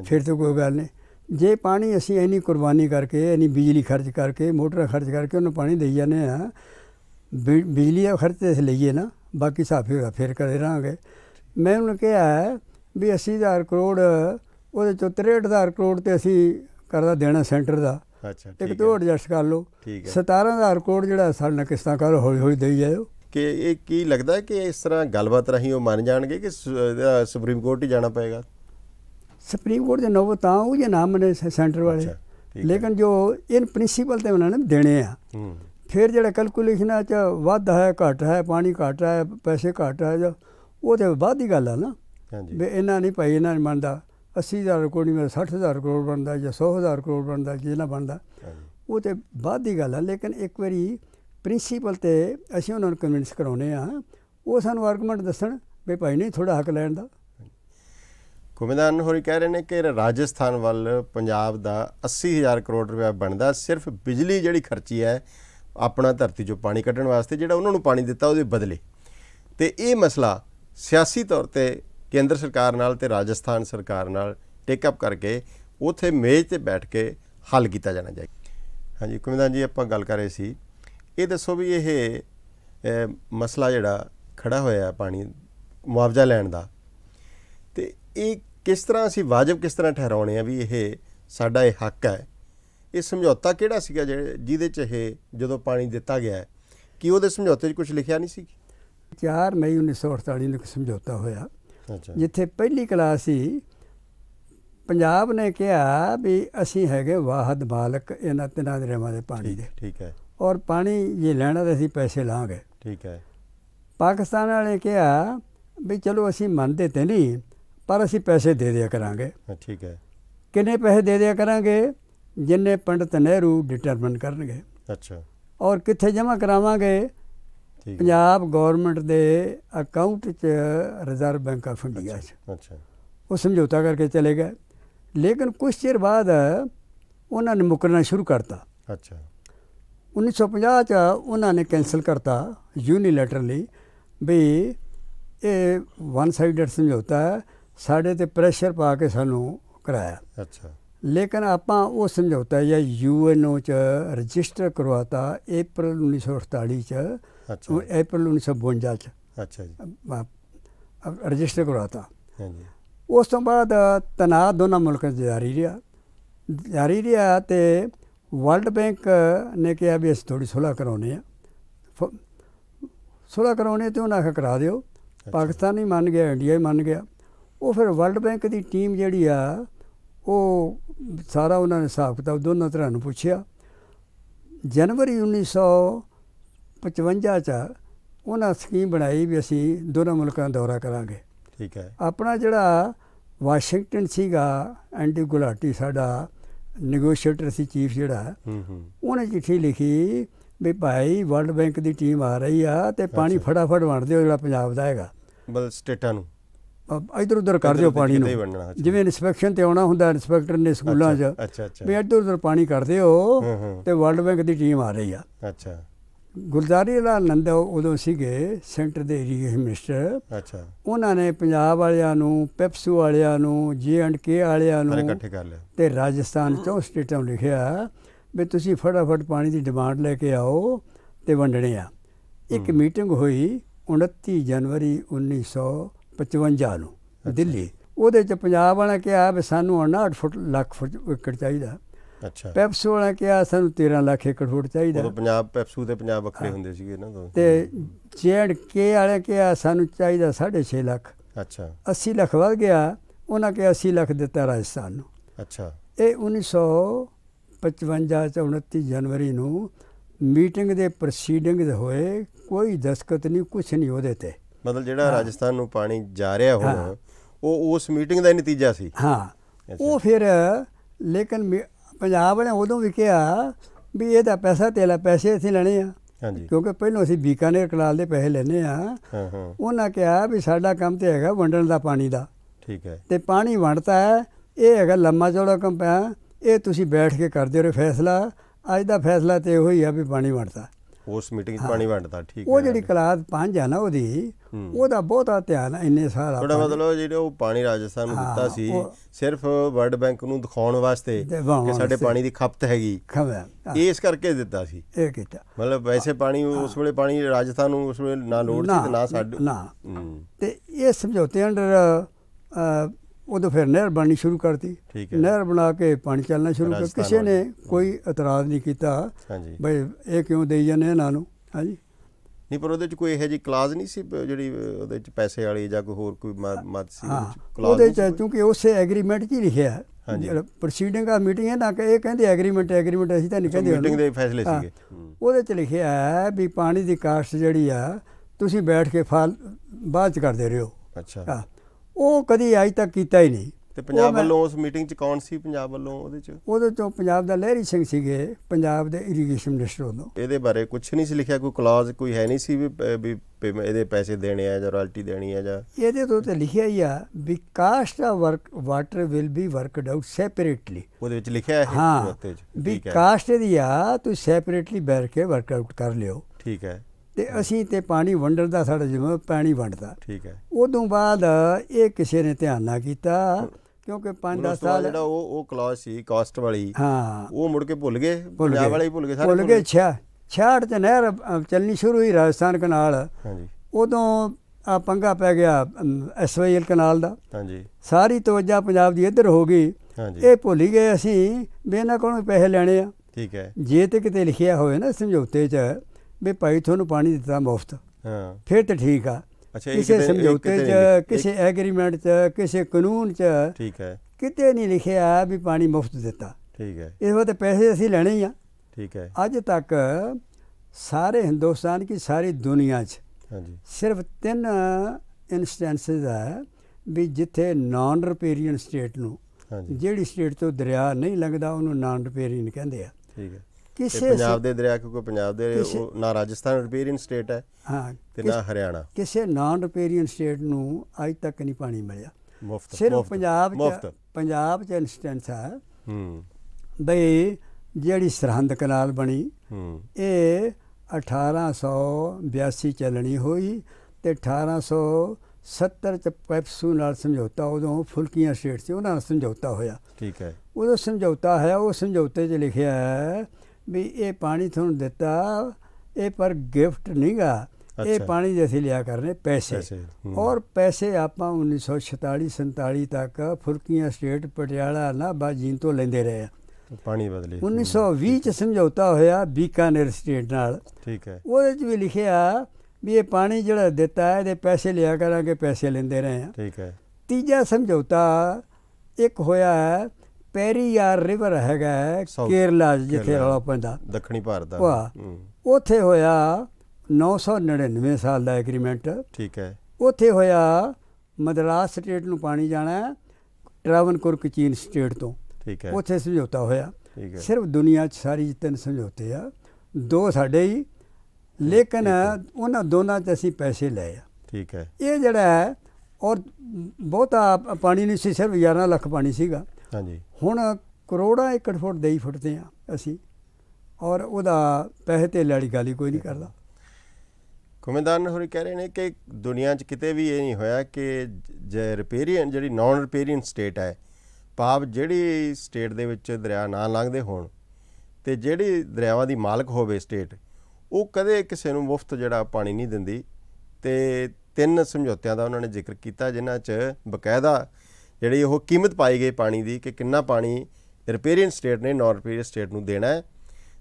Speaker 1: ਫਿਰ ਤਾਂ ਕੋਈ ਗੱਲ ਨਹੀਂ। ਜੇ ਪਾਣੀ ਅਸੀਂ ਇੰਨੀ ਕੁਰਬਾਨੀ ਕਰਕੇ ਇੰਨੀ ਬਿਜਲੀ ਖਰਚ ਕਰਕੇ ਮੋਟਰਾਂ ਖਰਚ ਕਰਕੇ ਉਹਨੂੰ ਪਾਣੀ ਦੇਈ ਜਾਂਦੇ ਆ ਬਿਜਲੀ ਦਾ ਖਰਚ ਤੇ ਅਸੀਂ ਲਈਏ ਨਾ ਬਾਕੀ ਹਿਸਾਬ ਫਿਰ ਫਿਰ ਕਰਦੇ ਰਹਾਂਗੇ। ਮੈਂ ਉਹਨੂੰ ਕਿਹਾ ਹੈ ਵੀ 80000 ਕਰੋੜ ਉਹਦੇ ਚੋਂ 63000 ਕਰੋੜ ਤੇ ਅਸੀਂ ਕਰਦਾ ਦੇਣਾ ਸੈਂਟਰ ਦਾ।
Speaker 2: ਅੱਛਾ
Speaker 1: ਇੱਕ
Speaker 2: ਠੀਕ
Speaker 1: ਤੋਂ
Speaker 2: ਹੈ।
Speaker 1: ਐਡਜਸਟ ਕਰ ਲਓ।
Speaker 2: ਠੀਕ ਹੈ।
Speaker 1: 17000 ਕਰੋੜ ਜਿਹੜਾ ਸਾਡੇ ਨਾਲ ਕਿਸ਼ਤਾਂ ਕਰ ਹੌਲੀ ਹੌਲੀ ਦੇਈ ਜਾਇਓ।
Speaker 2: ਕਿ ਇਹ ਕੀ ਲੱਗਦਾ ਕਿ ਇਸ ਤਰ੍ਹਾਂ ਗੱਲਬਾਤ ਰਾਹੀਂ ਉਹ ਮੰਨ ਜਾਣਗੇ ਕਿ ਸੁਪਰੀਮ ਕੋਰਟ ਹੀ ਜਾਣਾ ਪਏਗਾ?
Speaker 1: ਸੁਪਰੀਮ ਕੋਰਟ ਦੇ ਨੋ ਤਾਂ ਉਹ ਜੇ ਨਾਮ ਨੇ ਸੈਂਟਰ ਵਾਲੇ। ਲੇਕਿਨ ਜੋ ਇਨ ਪ੍ਰਿੰਸੀਪਲ ਤੇ ਉਹਨਾਂ ਨੇ ਦੇਣੇ ਆ।
Speaker 2: ਹੂੰ।
Speaker 1: ਫਿਰ ਜਿਹੜਾ ਕੈਲਕੂਲੇਸ਼ਨਾਂ ਚ ਵੱਧ ਹੈ ਘੱਟ ਹੈ ਪਾਣੀ ਘੱਟ ਹੈ ਪੈਸੇ ਘੱਟ ਹੈ ਜੋ ਉਹ ਤੇ ਬਾਅਦ ਦੀ ਗੱਲ ਆ ਨਾ।
Speaker 2: ਹਾਂਜੀ।
Speaker 1: ਵੀ ਇਹਨਾਂ ਨਹੀਂ ਭਾਈ ਇਹਨਾਂ ਨਹੀਂ ਮੰਨਦਾ 80000 ਕਰੋੜ ਨਹੀਂ 60000 ਕਰੋੜ ਬਣਦਾ ਜਾਂ 100000 ਕਰੋੜ ਬਣਦਾ ਜੇ ਨਾ ਬਣਦਾ। ਉਹ ਤੇ ਬਾਅਦ ਦੀ ਗੱਲ ਆ ਲੇਕਿਨ ਇੱਕ ਵਾਰੀ ਪ੍ਰਿੰਸੀਪਲ ਤੇ ਅਸੀਂ ਉਹਨਾਂ ਨੂੰ ਕਨਵਿੰਸ ਕਰਾਉਨੇ ਆ ਉਹ ਸਾਨੂੰ ਆਰਗੂਮੈਂਟ ਦੱਸਣ ਵੀ ਭਾਈ ਨਹੀਂ ਥੋੜਾ ਹੱਕ ਲੈਣ ਦਾ।
Speaker 2: ਕੁਮਿਦਾਨ ਹੋਰੀ ਕਹਿ ਰਹੇ ਨੇ ਕਿ ਰਾਜਸਥਾਨ ਵੱਲ ਪੰਜਾਬ ਦਾ 80000 ਕਰੋੜ ਰੁਪਏ ਬਣਦਾ ਸਿਰਫ ਬਿਜਲੀ ਜਿਹੜੀ ਖਰਚੀ ਹੈ ਆਪਣਾ ਧਰਤੀ 'ਚੋਂ ਪਾਣੀ ਕੱਢਣ ਵਾਸਤੇ ਜਿਹੜਾ ਉਹਨਾਂ ਨੂੰ ਪਾਣੀ ਦਿੱਤਾ ਉਹਦੇ ਬਦਲੇ। ਤੇ ਇਹ ਮਸਲਾ ਸਿਆਸੀ ਤੌਰ ਤੇ ਕੇਂਦਰ ਸਰਕਾਰ ਨਾਲ ਤੇ ਰਾਜਸਥਾਨ ਸਰਕਾਰ ਨਾਲ ਟੇਕ ਅਪ ਕਰਕੇ ਉਥੇ ਮੇਜ਼ ਤੇ ਬੈਠ ਕੇ ਹੱਲ ਕੀਤਾ ਜਾਣਾ ਚਾਹੀਦਾ। ਹਾਂਜੀ ਕੁਮਿਦਾਨ ਜੀ, ਆਪਾਂ ਗੱਲ ਕਰ ਰਹੇ ਸੀ। ਇਹ ਦੱਸੋ ਵੀ ਇਹ ਮਸਲਾ ਜਿਹੜਾ ਖੜਾ ਹੋਇਆ ਹੈ ਪਾਣੀ ਮੁਆਵਜ਼ਾ ਲੈਣ ਦਾ, ਤੇ ਇਹ ਕਿਸ ਤਰ੍ਹਾਂ ਅਸੀਂ ਵਾਜਬ ਕਿਸ ਤਰ੍ਹਾਂ ਠਹਿਰਾਉਣੇ ਆ ਵੀ ਇਹ ਸਾਡਾ ਇਹ ਹੱਕ ਹੈ? ਇਹ ਸਮਝੌਤਾ ਕਿਹੜਾ ਸੀਗਾ ਜਿਹਦੇ ਚ ਇਹ ਜਦੋਂ ਪਾਣੀ ਦਿੱਤਾ ਗਿਆ ਕਿ ਉਹਦੇ ਸਮਝੌਤੇ 'ਚ ਕੁਝ ਲਿਖਿਆ ਨਹੀਂ ਸੀ?
Speaker 1: 4 ਮਈ 1948 ਨੂੰ ਇੱਕ ਸਮਝੌਤਾ ਹੋਇਆ।
Speaker 2: ਅੱਛਾ।
Speaker 1: ਜਿੱਥੇ ਪਹਿਲੀ ਕਲਾਸ ਸੀ ਪੰਜਾਬ ਨੇ ਕਿਹਾ ਵੀ ਅਸੀਂ ਹੈਗੇ ਵਾਹਦ ਮਾਲਕ ਇਹਨਾਂ ਤਿੰਨਾਂ ਦਰਿਆਵਾਂ ਦੇ ਪਾਣੀ ਦੇ।
Speaker 2: ਠੀਕ ਹੈ।
Speaker 1: ਔਰ ਪਾਣੀ ਜੇ ਲੈਣਾ ਤਾਂ ਅਸੀਂ ਪੈਸੇ ਲਾਂਗੇ।
Speaker 2: ਠੀਕ ਹੈ।
Speaker 1: ਪਾਕਿਸਤਾਨ ਵਾਲੇ ਕਿਹਾ ਵੀ ਚਲੋ ਅਸੀਂ ਮੰਨਦੇ ਤੇ ਨਹੀਂ ਪਰ ਅਸੀਂ ਪੈਸੇ ਦੇ ਦਿਆ ਕਰਾਂਗੇ।
Speaker 2: ਠੀਕ ਹੈ।
Speaker 1: ਕਿੰਨੇ ਪੈਸੇ ਦੇ ਦਿਆ ਕਰਾਂਗੇ? ਜਿੰਨੇ ਪੰਡਤ ਨਹਿਰੂ ਡਿਟਰਮਨ ਕਰਨਗੇ
Speaker 2: ਅੱਛਾ।
Speaker 1: ਔਰ ਕਿੱਥੇ ਜਮ੍ਹਾਂ ਕਰਾਵਾਂਗੇ ਪੰਜਾਬ ਗਵਰਨਮੈਂਟ ਦੇ ਅਕਾਊਂਟ 'ਚ ਰਿਜ਼ਰਵ ਬੈਂਕ ਆਫ ਇੰਡੀਆ 'ਚ।
Speaker 2: ਅੱਛਾ।
Speaker 1: ਉਹ ਸਮਝੌਤਾ ਕਰਕੇ ਚਲੇ ਗਏ। ਲੇਕਿਨ ਕੁਝ ਚਿਰ ਬਾਅਦ ਉਹਨਾਂ ਨੇ ਮੁਕਰਨਾ ਸ਼ੁਰੂ ਕਰਤਾ।
Speaker 2: ਅੱਛਾ।
Speaker 1: 1950 ਚ ਉਹਨਾਂ ਨੇ ਕੈਨਸਲ ਕਰਤਾ ਯੂਨੀਲੈਟਰਲੀ ਵੀ ਇਹ ਵਨ ਸਾਈਡਡ ਸਮਝੌਤਾ ਸਾਡੇ ਤੇ ਪ੍ਰੈਸ਼ਰ ਪਾ ਕੇ ਸਾਨੂੰ ਕਰਾਇਆ।
Speaker 2: ਅੱਛਾ।
Speaker 1: ਲੇਕਿਨ ਆਪਾਂ ਉਹ ਸਮਝੌਤਾ ਜਾਂ ਯੂਐਨਓ ਚ ਰਜਿਸਟਰ ਕਰਵਾਤਾ April 1948 ਚ
Speaker 2: ਅੱਛਾ
Speaker 1: April 1952 ਚ।
Speaker 2: ਅੱਛਾ ਜੀ।
Speaker 1: ਰਜਿਸਟਰ ਕਰਵਾਤਾ।
Speaker 2: ਹਾਂਜੀ।
Speaker 1: ਉਸ ਤੋਂ ਬਾਅਦ ਤਣਾਅ ਦੋਨਾਂ ਮੁਲਕਾਂ 'ਚ ਜਾਰੀ ਰਿਹਾ। ਜਾਰੀ ਰਿਹਾ ਤੇ ਵਰਲਡ ਬੈਂਕ ਨੇ ਕਿਹਾ ਵੀ ਅਸੀਂ ਥੋੜੀ ਸੁਲ੍ਹਾ ਕਰਾਉਨੇ ਆ ਸੁਲ੍ਹਾ ਕਰਾਉਨੇ ਤੇ ਉਹਨਾਂ ਆਖਿਆ ਕਰਾ ਦਿਓ। ਪਾਕਿਸਤਾਨ ਹੀ ਮੰਨ ਗਿਆ ਇੰਡੀਆ ਹੀ ਮੰਨ ਗਿਆ। ਉਹ ਫਿਰ ਵਰਲਡ ਬੈਂਕ ਦੀ ਟੀਮ ਜਿਹੜੀ ਆ ਉਹ ਸਾਰਾ ਉਹਨਾਂ ਨੇ ਹਿਸਾਬ ਕਿਤਾਬ ਦੋਨਾਂ ਤਰ੍ਹਾਂ ਨੂੰ ਪੁੱਛਿਆ। ਜਨਵਰੀ 1955 ਚ ਉਹਨਾਂ ਸਕੀਮ ਬਣਾਈ ਵੀ ਅਸੀਂ ਦੋਨਾਂ ਮੁਲਕਾਂ ਦਾ ਦੌਰਾ ਕਰਾਂਗੇ।
Speaker 2: ਠੀਕ ਹੈ।
Speaker 1: ਆਪਣਾ ਜਿਹੜਾ ਵਾਸ਼ਿੰਗਟਨ ਸੀਗਾ ਐਂਟੀ ਗੁਲਾਟੀ ਸਾਡਾ ਨੈਗੋਸ਼ੀਏਟਰ ਸੀ ਚੀਫ ਜਿਹੜਾ
Speaker 2: ਹੂੰ ਹੂੰ।
Speaker 1: ਉਹਨੇ ਚਿੱਠੀ ਲਿਖੀ ਵੀ ਭਾਈ ਵਰਲਡ ਬੈਂਕ ਦੀ ਟੀਮ ਆ ਰਹੀ ਆ ਤੇ ਪਾਣੀ। ਫਟਾਫਟ ਵੰਡ ਦਿਓ ਜਿਹੜਾ ਪੰਜਾਬ ਦਾ ਹੈਗਾ।
Speaker 2: ਬਲ ਸਟੇਟਾਂ ਨੂੰ।
Speaker 1: ਇਧਰ ਉਧਰ ਕਰ ਦਿਓ ਪਾਣੀ ਨੂੰ। ਜਿਵੇਂ ਇਨਸਪੈਕਸ਼ਨ ਤੇ ਆਉਣਾ ਹੁੰਦਾ ਇਨਸਪੈਕਟਰ ਨੇ ਸਕੂਲਾਂ 'ਚ ਵੀ ਇੱਧਰ ਉਧਰ ਪਾਣੀ ਕਰ ਦਿਓ। ਤੇ ਵਰਲਡ ਬੈਂਕ ਦੀ ਟੀਮ ਆ ਰਹੀ ਆ।
Speaker 2: ਅੱਛਾ।
Speaker 1: ਗੁਲਜ਼ਾਰੀ ਲਾਲ ਨੰਦਾ ਉਦੋਂ ਸੀਗੇ ਸੈਂਟਰ ਦੇ ਇਰੀਗੇਸ਼ਨ ਮਿਨਿਸਟਰ
Speaker 2: ਅੱਛਾ।
Speaker 1: ਉਹਨਾਂ ਨੇ ਪੰਜਾਬ ਵਾਲਿਆਂ ਨੂੰ ਪੈਪਸੂ ਵਾਲਿਆਂ ਨੂੰ ਜੇ ਐਂਡ ਕੇ ਵਾਲਿਆਂ ਨੂੰ
Speaker 2: ਇਕੱਠੇ ਕਰ ਲਿਆ।
Speaker 1: ਤੇ ਰਾਜਸਥਾਨ ਚੋਂ ਸਟੇਟਾਂ ਲਿਖਿਆ ਵੀ ਤੁਸੀਂ ਫਟਾਫਟ ਪਾਣੀ ਦੀ ਡਿਮਾਂਡ ਲੈ ਕੇ ਆਓ ਤੇ ਵੰਡਣੇ ਆ। ਇੱਕ। ਮੀਟਿੰਗ ਹੋਈ 29 ਜਨਵਰੀ 1955 ਨੂੰ ਦਿੱਲੀ। ਉਹਦੇ ਚ ਪੰਜਾਬ ਵਾਲਾ ਕਿਹਾ ਵੀ ਸਾਨੂੰ 59 ਫੁੱਟ ਲੱਖ ਫੁੱਟ ਏਕੜ ਚਾਹੀਦਾ।
Speaker 2: ਅੱਛਾ।
Speaker 1: ਪੈਪਸੂ ਵਾਲਾ ਕਿਹਾ ਸਾਨੂੰ 13 ਲੱਖ ਏਕੜ ਫੁੱਟ ਚਾਹੀਦਾ।
Speaker 2: ਉਦੋਂ ਪੰਜਾਬ ਪੈਪਸੂ ਤੇ ਪੰਜਾਬ ਵੱਖਰੇ ਹੁੰਦੇ ਸੀਗੇ ਨਾ
Speaker 1: ਤੇ ਜੇਡ ਕੇ ਵਾਲੇ ਕਿਹਾ ਸਾਨੂੰ ਚਾਹੀਦਾ 6.5 ਲੱਖ।
Speaker 2: ਅੱਛਾ।
Speaker 1: 80 ਲੱਖ ਵੱਧ ਗਿਆ ਉਹਨਾਂ ਕਿਹਾ 80 ਲੱਖ ਦਿੱਤਾ ਰਾਜਸਥਾਨ ਨੂੰ।
Speaker 2: ਅੱਛਾ।
Speaker 1: ਇਹ 1955 ਚ 29 ਜਨਵਰੀ ਨੂੰ ਮੀਟਿੰਗ ਦੇ ਪ੍ਰੋਸੀਡਿੰਗਸ ਹੋਏ ਕੋਈ ਦਸਖਤ ਨਹੀਂ ਕੁਛ ਨਹੀਂ ਉਹਦੇ ਤੇ।
Speaker 2: ਮਤਲਬ ਜਿਹੜਾ ਰਾਜਸਥਾਨ ਨੂੰ ਪਾਣੀ ਜਾ ਰਿਹਾ ਹੁਣ
Speaker 1: ਹਾਂ।
Speaker 2: ਉਹ ਉਸ ਮੀਟਿੰਗ ਦਾ ਹੀ ਨਤੀਜਾ ਸੀ।
Speaker 1: ਹਾਂ। ਉਹ ਫਿਰ ਲੇਕਿਨ ਪੰਜਾਬ ਨੇ ਉਦੋਂ ਵੀ ਕਿਹਾ ਵੀ ਇਹਦਾ ਪੈਸਾ ਤੇਲਾ ਪੈਸੇ ਅਸੀਂ ਲੈਣੇ ਆ।
Speaker 2: ਹਾਂਜੀ।
Speaker 1: ਕਿਉਂਕਿ ਪਹਿਲਾਂ ਅਸੀਂ ਬੀਕਾਨੇਰ ਕਨਾਲ ਦੇ ਪੈਸੇ ਲੈਣੇ ਆ।
Speaker 2: ਹਾਂ ਹਾਂ।
Speaker 1: ਉਹਨਾਂ ਕਿਹਾ ਵੀ ਸਾਡਾ ਕੰਮ ਤੇ ਹੈਗਾ ਵੰਡਣ ਦਾ ਪਾਣੀ ਦਾ।
Speaker 2: ਠੀਕ ਹੈ।
Speaker 1: ਤੇ ਪਾਣੀ ਵੰਡਤਾ ਹੈ ਇਹ ਹੈਗਾ ਲੰਮਾ ਚੌੜਾ ਕੰਮ ਪਿਆ। ਇਹ ਤੁਸੀਂ ਬੈਠ ਕੇ ਕਰਦੇ ਰਹੋ ਫੈਸਲਾ। ਅੱਜ ਦਾ ਫੈਸਲਾ ਤੇ ਇਹੋ ਹੀ ਆ ਵੀ ਪਾਣੀ ਵੰਡਤਾ।
Speaker 2: ਉਸ ਮੀਟਿੰਗ 'ਚ ਪਾਣੀ ਵੰਡਦਾ ਠੀਕ
Speaker 1: ਉਹ
Speaker 2: ਹੈ।
Speaker 1: ਜਿਹੜੀ ਕਲਾਸ ਪੰਜ ਆ ਨਾ ਉਹਦੀ
Speaker 2: ਹੂੰ।
Speaker 1: ਉਹਦਾ ਬਹੁਤਾ ਧਿਆਨ ਇੰਨੇ ਸਾਲ
Speaker 2: ਤੁਹਾਡਾ
Speaker 1: ਆਪਾਂ
Speaker 2: ਮਤਲਬ ਜਿਹੜੇ ਉਹ ਪਾਣੀ ਰਾਜਸਥਾਨ ਨੂੰ ਦਿੱਤਾ ਸੀ ਸਿਰਫ ਵਰਲਡ ਬੈਂਕ ਨੂੰ ਦਿਖਾਉਣ ਵਾਸਤੇ ਕਿ ਸਾਡੇ। ਪਾਣੀ ਦੀ ਖਪਤ ਹੈਗੀ।
Speaker 1: ਖਬਰ
Speaker 2: ਇਸ ਕਰਕੇ ਦਿੱਤਾ ਸੀ।
Speaker 1: ਇਹ ਕੀਤਾ।
Speaker 2: ਮਤਲਬ ਵੈਸੇ ਪਾਣੀ ਉਸ ਵੇਲੇ ਪਾਣੀ ਰਾਜਸਥਾਨ ਨੂੰ ਉਸ ਵੇਲੇ ਨਾ ਲੋੜ ਸੀ ਤੇ ਨਾ ਸਾਡੇ
Speaker 1: ਨਾ। ਤੇ ਇਹ ਸਮਝੌਤੇ ਅੰਡਰ ਉਦੋਂ ਫਿਰ ਨਹਿਰ ਬਣਨੀ ਸ਼ੁਰੂ ਕਰਤੀ। ਨਹਿਰ ਬਣਾ ਕੇ ਪਾਣੀ ਚੱਲਣਾ ਸ਼ੁਰੂ ਕਰ ਕਿਸੇ ਨੇ। ਕੋਈ ਇਤਰਾਜ਼ ਨਹੀਂ ਕੀਤਾ।
Speaker 2: ਹਾਂਜੀ।
Speaker 1: ਬਈ ਇਹ ਕਿਉਂ ਦੇਈ ਜਾਂਦੇ ਇਹਨਾਂ ਨੂੰ? ਹਾਂਜੀ।
Speaker 2: ਨਹੀਂ ਪਰ ਉਹਦੇ ਚ ਕੋਈ ਇਹੋ ਜਿਹੀ ਕਲਾਜ਼ ਨਹੀਂ ਸੀ ਜਿਹੜੀ ਉਹਦੇ ਚ ਪੈਸੇ ਵਾਲੀ ਜਾਂ ਕੋਈ ਹੋਰ ਕੋਈ ਮਤ ਸੀ ਉਹਦੇ ਚ
Speaker 1: ਕਿਉਂਕਿ ਉਸੇ ਐਗਰੀਮੈਂਟ 'ਚ ਹੀ ਲਿਖਿਆ ਹੈ
Speaker 2: ਹਾਂਜੀ।
Speaker 1: ਪ੍ਰੋਸੀਡਿੰਗ ਆ ਮੀਟਿੰਗ ਹੈ ਨਾ ਕਿ ਇਹ ਕਹਿੰਦੇ ਐਗਰੀਮੈਂਟ ਐਗਰੀਮੈਂਟ ਅਸੀਂ ਤਾਂ ਨਹੀਂ? ਕਹਿੰਦੇ
Speaker 2: ਮੀਟਿੰਗ। ਦੇ ਫੈਸਲੇ। ਸੀਗੇ
Speaker 1: ਉਹਦੇ ਚ ਲਿਖਿਆ ਹੈ ਵੀ ਪਾਣੀ ਦੀ ਕਾਸਟ ਜਿਹੜੀ ਆ ਤੁਸੀਂ ਬੈਠ ਕੇ ਫਾਲ ਬਾਅਦ ਚ ਕਰਦੇ ਰਹੋ
Speaker 2: ਅੱਛਾ
Speaker 1: ਉਹ ਕਦੀ ਅੱਜ ਤੱਕ ਕੀਤਾ ਹੀ ਨਹੀਂ
Speaker 2: ਤੇ ਪੰਜਾਬ ਵੱਲੋਂ ਉਸ ਮੀਟਿੰਗ ਚ ਕੌਣ ਸੀ ਪੰਜਾਬ ਵੱਲੋਂ ਉਹਦੇ ਚ?
Speaker 1: ਉਹਦੇ ਚੋਂ ਪੰਜਾਬ ਦਾ ਲਹਿਰੀ ਸਿੰਘ ਸੀਗੇ ਪੰਜਾਬ ਦੇ ਇਰੀਗੇਸ਼ਨ ਮਿਨਿਸਟਰ ਉਦੋਂ
Speaker 2: ਇਹਦੇ ਬਾਰੇ ਕੁਝ ਨਹੀਂ ਸੀ ਲਿਖਿਆ ਕੋਈ ਕਲਾਜ਼ ਕੋਈ ਹੈ ਨਹੀਂ ਸੀ ਵੀ ਇਹਦੇ ਪੈਸੇ ਦੇਣੇ ਆ ਜਾਂ ਰਾਇਲਟੀ ਦੇਣੀ ਆ ਜਾਂ
Speaker 1: ਇਹਦੇ ਤੋਂ ਤੇ ਲਿਖਿਆ ਹੀ ਆ ਵੀ cost of work water will be worked out separately
Speaker 2: ਉਹਦੇ ਵਿੱਚ ਲਿਖਿਆ ਹੈ
Speaker 1: ਹਾਂ
Speaker 2: ਉੱਤੇ ਚ।
Speaker 1: ਵੀ
Speaker 2: ਠੀਕ ਹੈ।
Speaker 1: ਕਾਸਟ ਦੀ ਆ ਤੁਸੀਂ ਸੈਪਰੇਟਲੀ ਬੈਠ ਕੇ ਵਰਕ ਆਊਟ ਕਰ ਲਿਓ।
Speaker 2: ਠੀਕ ਹੈ।
Speaker 1: ਤੇ ਅਸੀਂ ਤੇ ਪਾਣੀ ਵੰਡਣ ਦਾ ਸਾਡਾ ਜਿਵੇਂ ਪਾਣੀ ਵੰਡਦਾ।
Speaker 2: ਠੀਕ ਹੈ।
Speaker 1: ਉਦੋਂ ਬਾਅਦ ਇਹ ਕਿਸੇ ਨੇ ਧਿਆਨ ਨਾ ਕੀਤਾ ਕਿਉਂਕਿ 5-10
Speaker 2: ਹੁਣ ਉਸ ਤੋਂ ਬਾਅਦ
Speaker 1: ਸਾਲ
Speaker 2: ਜਿਹੜਾ ਉਹ ਉਹ ਕਲਾਜ਼ ਸੀ ਕਾਸਟ ਵਾਲੀ
Speaker 1: ਹਾਂ।
Speaker 2: ਉਹ ਮੁੜ ਕੇ ਭੁੱਲ ਗਏ ਪੰਜਾਬ। ਵਾਲੇ ਹੀ ਭੁੱਲ ਗਏ ਸਾਰੇ
Speaker 1: ਭੁੱਲ ਗਏ। ਛਿਆ 66 ਚ ਨਹਿਰ ਚੱਲਣੀ ਸ਼ੁਰੂ ਹੋਈ ਰਾਜਸਥਾਨ ਕਨਾਲ।
Speaker 2: ਹਾਂਜੀ।
Speaker 1: ਉਦੋਂ ਆ ਪੰਗਾ ਪੈ ਗਿਆ ਐਸਵਾਈਐਲ ਕਨਾਲ ਦਾ।
Speaker 2: ਹਾਂਜੀ।
Speaker 1: ਸਾਰੀ ਤਵੱਜਾ ਪੰਜਾਬ ਦੀ ਇੱਧਰ ਹੋ ਗਈ।
Speaker 2: ਹਾਂਜੀ।
Speaker 1: ਇਹ ਭੁੱਲ ਗਏ ਅਸੀਂ ਵੀ ਇਹਨਾਂ ਕੋਲੋਂ ਪੈਸੇ ਲੈਣੇ ਆ।
Speaker 2: ਠੀਕ ਹੈ।
Speaker 1: ਜੇ ਤੇ ਕਿਤੇ ਲਿਖਿਆ ਹੋਵੇ ਨਾ ਸਮਝੌਤੇ 'ਚ ਵੀ ਭਾਈ ਤੁਹਾਨੂੰ ਪਾਣੀ ਦਿੱਤਾ ਮੁਫਤ।
Speaker 2: ਹਾਂ।
Speaker 1: ਫਿਰ ਤੇ ਠੀਕ ਆ। ਕਿਸੇ
Speaker 2: ਇਹ
Speaker 1: ਸਮਝੌਤੇ 'ਚ ਕਿਸੇ ਐਗਰੀਮੈਂਟ 'ਚ ਕਿਸੇ ਕਾਨੂੰਨ 'ਚ
Speaker 2: ਠੀਕ ਹੈ।
Speaker 1: ਕਿਤੇ ਨਹੀਂ ਲਿਖਿਆ ਵੀ ਪਾਣੀ ਮੁਫਤ ਦਿੱਤਾ।
Speaker 2: ਠੀਕ ਹੈ।
Speaker 1: ਇਸ ਵਾਸਤੇ ਪੈਸੇ ਅਸੀਂ ਲੈਣੇ ਹੀ ਆ।
Speaker 2: ਠੀਕ ਹੈ।
Speaker 1: ਅੱਜ ਤੱਕ ਸਾਰੇ ਹਿੰਦੁਸਤਾਨ ਕੀ ਸਾਰੀ ਦੁਨੀਆ 'ਚ
Speaker 2: ਹਾਂਜੀ।
Speaker 1: ਸਿਰਫ ਤਿੰਨ ਇਨਸਟੈਂਸਸ ਹੈ ਵੀ ਜਿੱਥੇ ਨਾਨ ਰਿਪੇਰੀਅਨ ਸਟੇਟ ਨੂੰ ਜਿਹੜੀ ਸਟੇਟ ਤੋਂ ਦਰਿਆ ਨਹੀਂ ਲੰਘਦਾ ਉਹਨੂੰ ਨਾਨ ਰਿਪੇਰੀਅਨ ਕਹਿੰਦੇ ਆ।
Speaker 2: ਠੀਕ ਹੈ। ਤੇ
Speaker 1: ਕਿਸੇ
Speaker 2: ਪੰਜਾਬ ਦੇ ਦਰਿਆ ਕਿਉਂਕਿ ਪੰਜਾਬ ਦੇ ਨਾ ਰਾਜਸਥਾਨ ਰਿਪੇਰੀਅਨ ਸਟੇਟ ਹੈ
Speaker 1: ਹਾਂ
Speaker 2: ਤੇ ਨਾ ਹਰਿਆਣਾ।
Speaker 1: ਕਿਸੇ ਨਾਨ ਰਿਪੇਰੀਅਨ ਸਟੇਟ ਨੂੰ ਅੱਜ ਤੱਕ ਨਹੀਂ ਪਾਣੀ ਮਿਲਿਆ।
Speaker 2: ਮੁਫਤ
Speaker 1: ਸਿਰਫ ਪੰਜਾਬ 'ਚ ਪੰਜਾਬ 'ਚ ਇਨਸਟੈਂਸ ਹੈ
Speaker 2: ਹੂੰ।
Speaker 1: ਬਈ ਜਿਹੜੀ ਸਰਹੰਦ ਕਨਾਲ ਬਣੀ
Speaker 2: ਹੂੰ।
Speaker 1: ਇਹ 1882 ਚੱਲਣੀ ਹੋਈ ਤੇ 1870 ਚ ਪੈਪਸੂ ਨਾਲ ਸਮਝੌਤਾ ਉਦੋਂ ਫੁਲਕੀਆਂ ਸਟੇਟ ਸੀ ਉਹਨਾਂ ਨਾਲ ਸਮਝੌਤਾ ਹੋਇਆ।
Speaker 2: ਠੀਕ ਹੈ।
Speaker 1: ਉਦੋਂ ਸਮਝੌਤਾ ਹੈ ਉਹ ਸਮਝੌਤੇ 'ਚ ਲਿਖਿਆ ਹੈ ਵੀ ਇਹ ਪਾਣੀ ਤੁਹਾਨੂੰ ਦਿੱਤਾ ਇਹ ਪਰ ਗਿਫਟ ਨਹੀਂਗਾ। ਇਹ। ਪਾਣੀ ਦੇ ਅਸੀਂ ਲਿਆ ਕਰਨੇ ਪੈਸੇ। ਔਰ ਪੈਸੇ ਆਪਾਂ 1946 47 ਤੱਕ ਫੁਲਕੀਆਂ ਸਟੇਟ ਪਟਿਆਲਾ ਨਾਭਾ ਜੀਨ ਤੋਂ ਲੈਂਦੇ ਰਹੇ
Speaker 2: ਪਾਣੀ ਬਦਲੇ।
Speaker 1: 1920 ਚ ਸਮਝੌਤਾ ਹੋਇਆ ਬੀਕਾਨੇਰ ਸਟੇਟ ਨਾਲ।
Speaker 2: ਠੀਕ ਹੈ।
Speaker 1: ਉਹਦੇ ਚ ਵੀ ਲਿਖਿਆ ਵੀ ਇਹ ਪਾਣੀ ਜਿਹੜਾ ਦਿੱਤਾ ਹੈ ਇਹਦੇ ਪੈਸੇ ਲਿਆ ਕਰਾਂਗੇ ਪੈਸੇ ਲੈਂਦੇ ਰਹੇ ਆ।
Speaker 2: ਠੀਕ ਹੈ।
Speaker 1: ਤੀਜਾ ਸਮਝੌਤਾ ਇੱਕ ਹੋਇਆ ਹੈ ਪੈਰੀਆਰ ਰਿਵਰ ਹੈਗਾ ਕੇਰਲਾ ਜਿੱਥੇ। ਰੌਲਾ ਪੈਂਦਾ।
Speaker 2: ਦੱਖਣੀ ਭਾਰਤ ਦਾ।
Speaker 1: ਉੱਥੇ ਹੋਇਆ 999 ਸਾਲ ਦਾ ਐਗਰੀਮੈਂਟ।
Speaker 2: ਠੀਕ ਹੈ।
Speaker 1: ਉੱਥੇ ਹੋਇਆ ਮਦਰਾਸ ਸਟੇਟ ਨੂੰ ਪਾਣੀ ਜਾਣਾ ਟਰਾਵਨਕੋਰ ਚੀਨ ਸਟੇਟ ਤੋਂ।
Speaker 2: ਠੀਕ ਹੈ।
Speaker 1: ਉੱਥੇ ਸਮਝੌਤਾ ਹੋਇਆ।
Speaker 2: ਠੀਕ ਹੈ।
Speaker 1: ਸਿਰਫ ਦੁਨੀਆ 'ਚ ਸਾਰੀ ਜਿੱਤਨ ਸਮਝੌਤੇ ਆ। ਦੋ ਸਾਡੇ ਹੀ ਲੇਕਿਨ ਉਹਨਾਂ ਦੋਨਾਂ 'ਚ ਅਸੀਂ ਪੈਸੇ ਲਏ ਆ।
Speaker 2: ਠੀਕ ਹੈ।
Speaker 1: ਇਹ ਜਿਹੜਾ ਹੈ ਔਰ ਬਹੁਤਾ ਪਾਣੀ ਨਹੀਂ ਸੀ ਸਿਰਫ 11 ਲੱਖ ਪਾਣੀ ਸੀਗਾ।
Speaker 2: ਹਾਂਜੀ।
Speaker 1: ਹੁਣ ਕਰੋੜਾਂ ਏਕੜ ਫੁੱਟ ਦੇਈ ਫੁੱਟਦੇ ਆ ਅਸੀਂ, ਔਰ ਉਹਦਾ ਪੈਸੇ ਤੇ ਵਾਲੀ ਗੱਲ ਕੋਈ ਨਹੀਂ ਕਰਦਾ।
Speaker 2: ਕੁਮੇਦਾਨ ਹੋਰੀ ਕਹਿ ਰਹੇ ਨੇ ਕਿ ਦੁਨੀਆ 'ਚ ਕਿਤੇ ਵੀ ਇਹ ਨਹੀਂ ਹੋਇਆ ਕਿ ਜੇ ਰਿਪੇਰੀਅਨ, ਜਿਹੜੀ ਨਾਨ ਰਿਪੇਰੀਅਨ ਸਟੇਟ ਹੈ ਭਾਵ ਜਿਹੜੀ ਸਟੇਟ ਦੇ ਵਿੱਚ ਦਰਿਆ ਨਾ ਲੰਘਦੇ ਹੋਣ ਤੇ ਜਿਹੜੀ ਦਰਿਆਵਾਂ ਦੀ ਮਾਲਕ ਹੋਵੇ ਸਟੇਟ, ਉਹ ਕਦੇ ਕਿਸੇ ਨੂੰ ਮੁਫਤ ਜਿਹੜਾ ਪਾਣੀ ਨਹੀਂ ਦਿੰਦੀ ਤੇ ਤਿੰਨ ਸਮਝੌਤਿਆਂ ਦਾ ਉਹਨਾਂ ਨੇ ਜ਼ਿਕਰ ਕੀਤਾ, ਜਿਨ੍ਹਾਂ 'ਚ ਬਕਾਇਦਾ ਜਿਹੜੀ ਉਹ ਕੀਮਤ ਪਾਈ ਗਈ ਪਾਣੀ ਦੀ ਕਿ ਕਿੰਨਾ ਪਾਣੀ ਰਿਪੇਰੀਅਨ ਸਟੇਟ ਨੇ ਨਾਨ ਰਿਪੇਰੀਅਨ ਸਟੇਟ ਨੂੰ ਦੇਣਾ ਹੈ।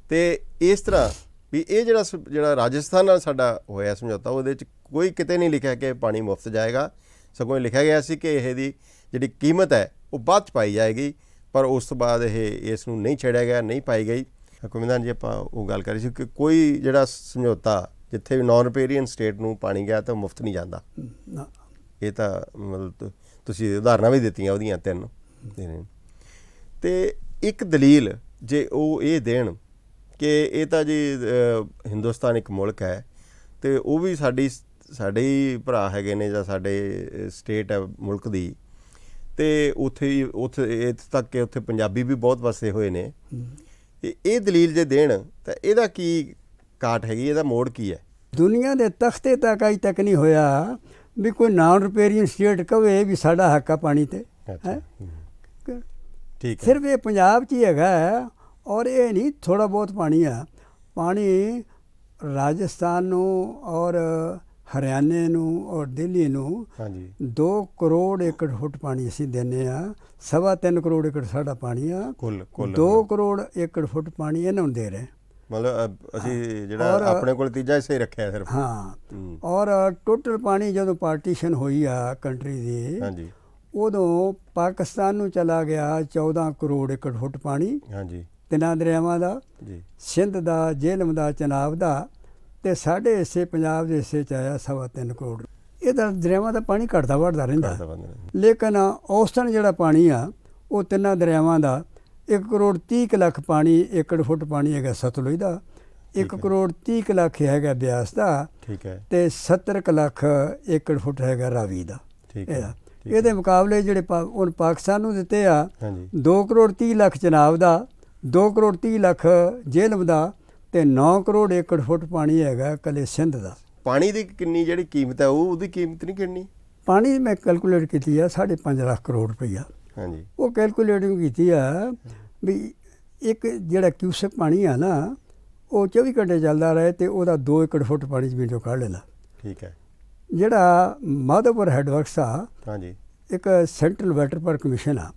Speaker 2: ਤੇ ਇਸ ਤਰ੍ਹਾਂ ਵੀ ਇਹ ਜਿਹੜਾ ਜਿਹੜਾ ਰਾਜਸਥਾਨ ਨਾਲ ਸਾਡਾ ਹੋਇਆ ਸਮਝੌਤਾ ਉਹਦੇ ਵਿੱਚ ਕੋਈ ਕਿਤੇ ਨਹੀਂ ਲਿਖਿਆ ਕਿ ਪਾਣੀ ਮੁਫਤ ਜਾਏਗਾ। ਸਗੋਂ ਇਹ ਲਿਖਿਆ ਗਿਆ ਸੀ ਕਿ ਇਹ ਦੀ ਜਿਹੜੀ ਕੀਮਤ ਹੈ ਉਹ ਬਾਅਦ ਚ ਪਾਈ ਜਾਏਗੀ ਪਰ ਉਸ ਤੋਂ ਬਾਅਦ ਇਹ ਇਸ ਨੂੰ ਨਹੀਂ ਛੇੜਿਆ ਗਿਆ ਨਹੀਂ ਪਾਈ ਗਈ। ਹਕੂਮਤਾਨ ਜੀ ਆਪਾਂ ਉਹ ਗੱਲ ਕਰੀ ਸੀ ਕਿ ਕੋਈ ਜਿਹੜਾ ਸਮਝੌਤਾ ਜਿੱਥੇ ਵੀ ਨਾਨ ਰਿਪੇਰੀਅਨ ਸਟੇਟ ਨੂੰ ਪਾਣੀ ਗਿਆ ਤਾਂ ਮੁਫਤ ਨਹੀਂ ਜਾਂਦਾ। ਇਹ ਤਾਂ ਮਤਲਬ ਤੁਸੀਂ ਉਦਾਹਰਨਾਂ ਵੀ ਦਿੱਤੀਆਂ ਉਹਦੀਆਂ ਤਿੰਨ ਤਿੰਨ। ਤੇ ਇੱਕ ਦਲੀਲ ਜੇ ਉਹ ਇਹ ਦੇਣ ਕਿ ਇਹ ਤਾਂ ਜੀ ਹਿੰਦੁਸਤਾਨ ਇੱਕ ਮੁਲਕ ਹੈ ਤੇ ਉਹ ਵੀ ਸਾਡੀ, ਸਾਡੇ ਹੀ ਭਰਾ ਹੈਗੇ ਨੇ ਜਾਂ ਸਾਡੇ ਸਟੇਟ ਹੈ ਮੁਲਕ ਦੀ, ਤੇ ਉੱਥੇ ਹੀ, ਉੱਥੇ ਇੱਥੇ ਤੱਕ ਕਿ ਉੱਥੇ ਪੰਜਾਬੀ ਵੀ ਬਹੁਤ ਵਸੇ ਹੋਏ ਨੇ। ਤੇ ਇਹ ਦਲੀਲ ਜੇ ਦੇਣ ਤਾਂ ਇਹਦਾ ਕੀ ਕਾਟ ਹੈਗੀ? ਇਹਦਾ ਮੋੜ ਕੀ ਹੈ?
Speaker 1: ਦੁਨੀਆ ਦੇ ਤਖਤੇ ਤੱਕ ਅਜ ਤੱਕ ਨਹੀਂ ਹੋਇਆ। ਵੀ ਕੋਈ ਨਾਨ ਰਿਪੇਰੀਅਨ ਸਟੇਟ ਕਵੇ ਵੀ ਸਾਡਾ ਹੱਕ ਆ ਪਾਣੀ ਤੇ ਹੈਂ?
Speaker 2: ਠੀਕ ਹੈ।
Speaker 1: ਸਿਰਫ ਇਹ ਪੰਜਾਬ 'ਚ ਹੀ ਹੈਗਾ ਔਰ ਇਹ ਨਹੀਂ ਥੋੜਾ ਬਹੁਤ ਪਾਣੀ ਆ। ਪਾਣੀ ਰਾਜਸਥਾਨ ਨੂੰ ਔਰ ਹਰਿਆਣੇ ਨੂੰ ਔਰ ਦਿੱਲੀ ਨੂੰ
Speaker 2: ਹਾਂਜੀ।
Speaker 1: 2 ਕਰੋੜ ਏਕੜ ਫੁੱਟ ਪਾਣੀ ਅਸੀਂ ਦਿੰਨੇ ਆ ਸਵਾ ਤਿੰਨ ਕਰੋੜ ਏਕੜ ਸਾਡਾ ਪਾਣੀ ਆ
Speaker 2: ਕੁੱਲ ਕੁੱਲ
Speaker 1: 2 ਕਰੋੜ ਏਕੜ ਫੁੱਟ ਪਾਣੀ ਇਹਨਾਂ ਨੂੰ ਦੇ ਰਹੇ।
Speaker 2: ਮਤਲਬ ਅਸੀਂ ਜਿਹੜਾ ਆਪਣੇ ਕੋਲ ਤੀਜਾ ਹਿੱਸਾ ਹੀ ਰੱਖਿਆ ਸਿਰਫ।
Speaker 1: ਹਾਂ। ਔਰ ਟੋਟਲ ਪਾਣੀ ਜਦੋਂ ਪਾਰਟੀਸ਼ਨ ਹੋਈ ਆ ਕੰਟਰੀ ਦੀ
Speaker 2: ਹਾਂਜੀ।
Speaker 1: ਉਦੋਂ ਪਾਕਿਸਤਾਨ ਨੂੰ ਚਲਾ ਗਿਆ 14 ਕਰੋੜ ਏਕੜ ਫੁੱਟ ਪਾਣੀ।
Speaker 2: ਹਾਂਜੀ।
Speaker 1: ਤਿੰਨਾਂ ਦਰਿਆਵਾਂ ਦਾ
Speaker 2: ਜੀ।
Speaker 1: ਸਿੰਧ ਦਾ ਜੇਹਲਮ ਦਾ ਚਨਾਬ ਦਾ ਤੇ ਸਾਡੇ ਹਿੱਸੇ ਪੰਜਾਬ ਦੇ ਹਿੱਸੇ ਚ ਆਇਆ ਸਵਾ ਤਿੰਨ ਕਰੋੜ। ਇਹਦਾ ਦਰਿਆਵਾਂ ਦਾ ਪਾਣੀ ਘਟਦਾ ਵੱਧਦਾ ਰਹਿੰਦਾ। ਲੇਕਿਨ ਔਸਤਨ ਜਿਹੜਾ ਪਾਣੀ ਆ ਉਹ ਤਿੰਨਾਂ ਦਰਿਆਵਾਂ ਦਾ 1 ਕਰੋੜ 30 ਕੁ ਲੱਖ ਪਾਣੀ ਏਕੜ ਫੁੱਟ ਪਾਣੀ ਹੈਗਾ ਸਤਲੁਜ ਦਾ। 1
Speaker 2: ਠੀਕ ਹੈ।
Speaker 1: ਕਰੋੜ 30 ਕੁ ਲੱਖ ਹੈਗਾ ਬਿਆਸ ਦਾ
Speaker 2: ਠੀਕ ਹੈ।
Speaker 1: ਤੇ 70 ਕੁ ਲੱਖ ਏਕੜ ਫੁੱਟ ਹੈਗਾ ਰਾਵੀ ਦਾ।
Speaker 2: ਠੀਕ ਹੈ
Speaker 1: ਇਹਦੇ। ਮੁਕਾਬਲੇ ਜਿਹੜੇ ਹੁਣ ਪਾਕਿਸਤਾਨ ਨੂੰ ਦਿੱਤੇ ਆ
Speaker 2: ਹਾਂਜੀ।
Speaker 1: 2 ਕਰੋੜ 30 ਲੱਖ ਚਨਾਬ ਦਾ 2 ਕਰੋੜ 30 ਲੱਖ ਜੇਲਮ ਦਾ ਤੇ 9 ਕਰੋੜ ਏਕੜ ਫੁੱਟ ਪਾਣੀ ਹੈਗਾ ਕੱਲੇ ਸਿੰਧ ਦਾ।
Speaker 2: ਪਾਣੀ ਦੀ ਕਿੰਨੀ ਜਿਹੜੀ ਕੀਮਤ ਹੈ ਉਹ ਉਹਦੀ ਕੀਮਤ ਨਹੀਂ ਕਿੰਨੀ?
Speaker 1: ਪਾਣੀ ਮੈਂ ਕੈਲਕੂਲੇਟ ਕੀਤੀ ਆ 5.5 ਲੱਖ ਕਰੋੜ ਰੁਪਈਆ।
Speaker 2: ਹਾਂਜੀ।
Speaker 1: ਉਹ ਕੈਲਕੂਲੇਟਿੰਗ ਕੀਤੀ ਆ ਵੀ ਇੱਕ ਜਿਹੜਾ ਕਿਊਸਕ ਪਾਣੀ ਆ ਨਾ ਉਹ 24 ਘੰਟੇ ਚੱਲਦਾ ਰਹੇ ਤੇ ਉਹਦਾ 2 ਏਕੜ ਫੁੱਟ ਪਾਣੀ ਜ਼ਮੀਨ ਚੋਂ ਕੱਢ ਲੈਣਾ
Speaker 2: ਠੀਕ ਹੈ।
Speaker 1: ਜਿਹੜਾ ਮਾਧੋਪੁਰ ਹੈਡਵਰਕਸ ਆ
Speaker 2: ਹਾਂਜੀ।
Speaker 1: ਇੱਕ ਸੈਂਟਰਲ ਵਾਟਰ ਪਰ ਕਮਿਸ਼ਨ ਆ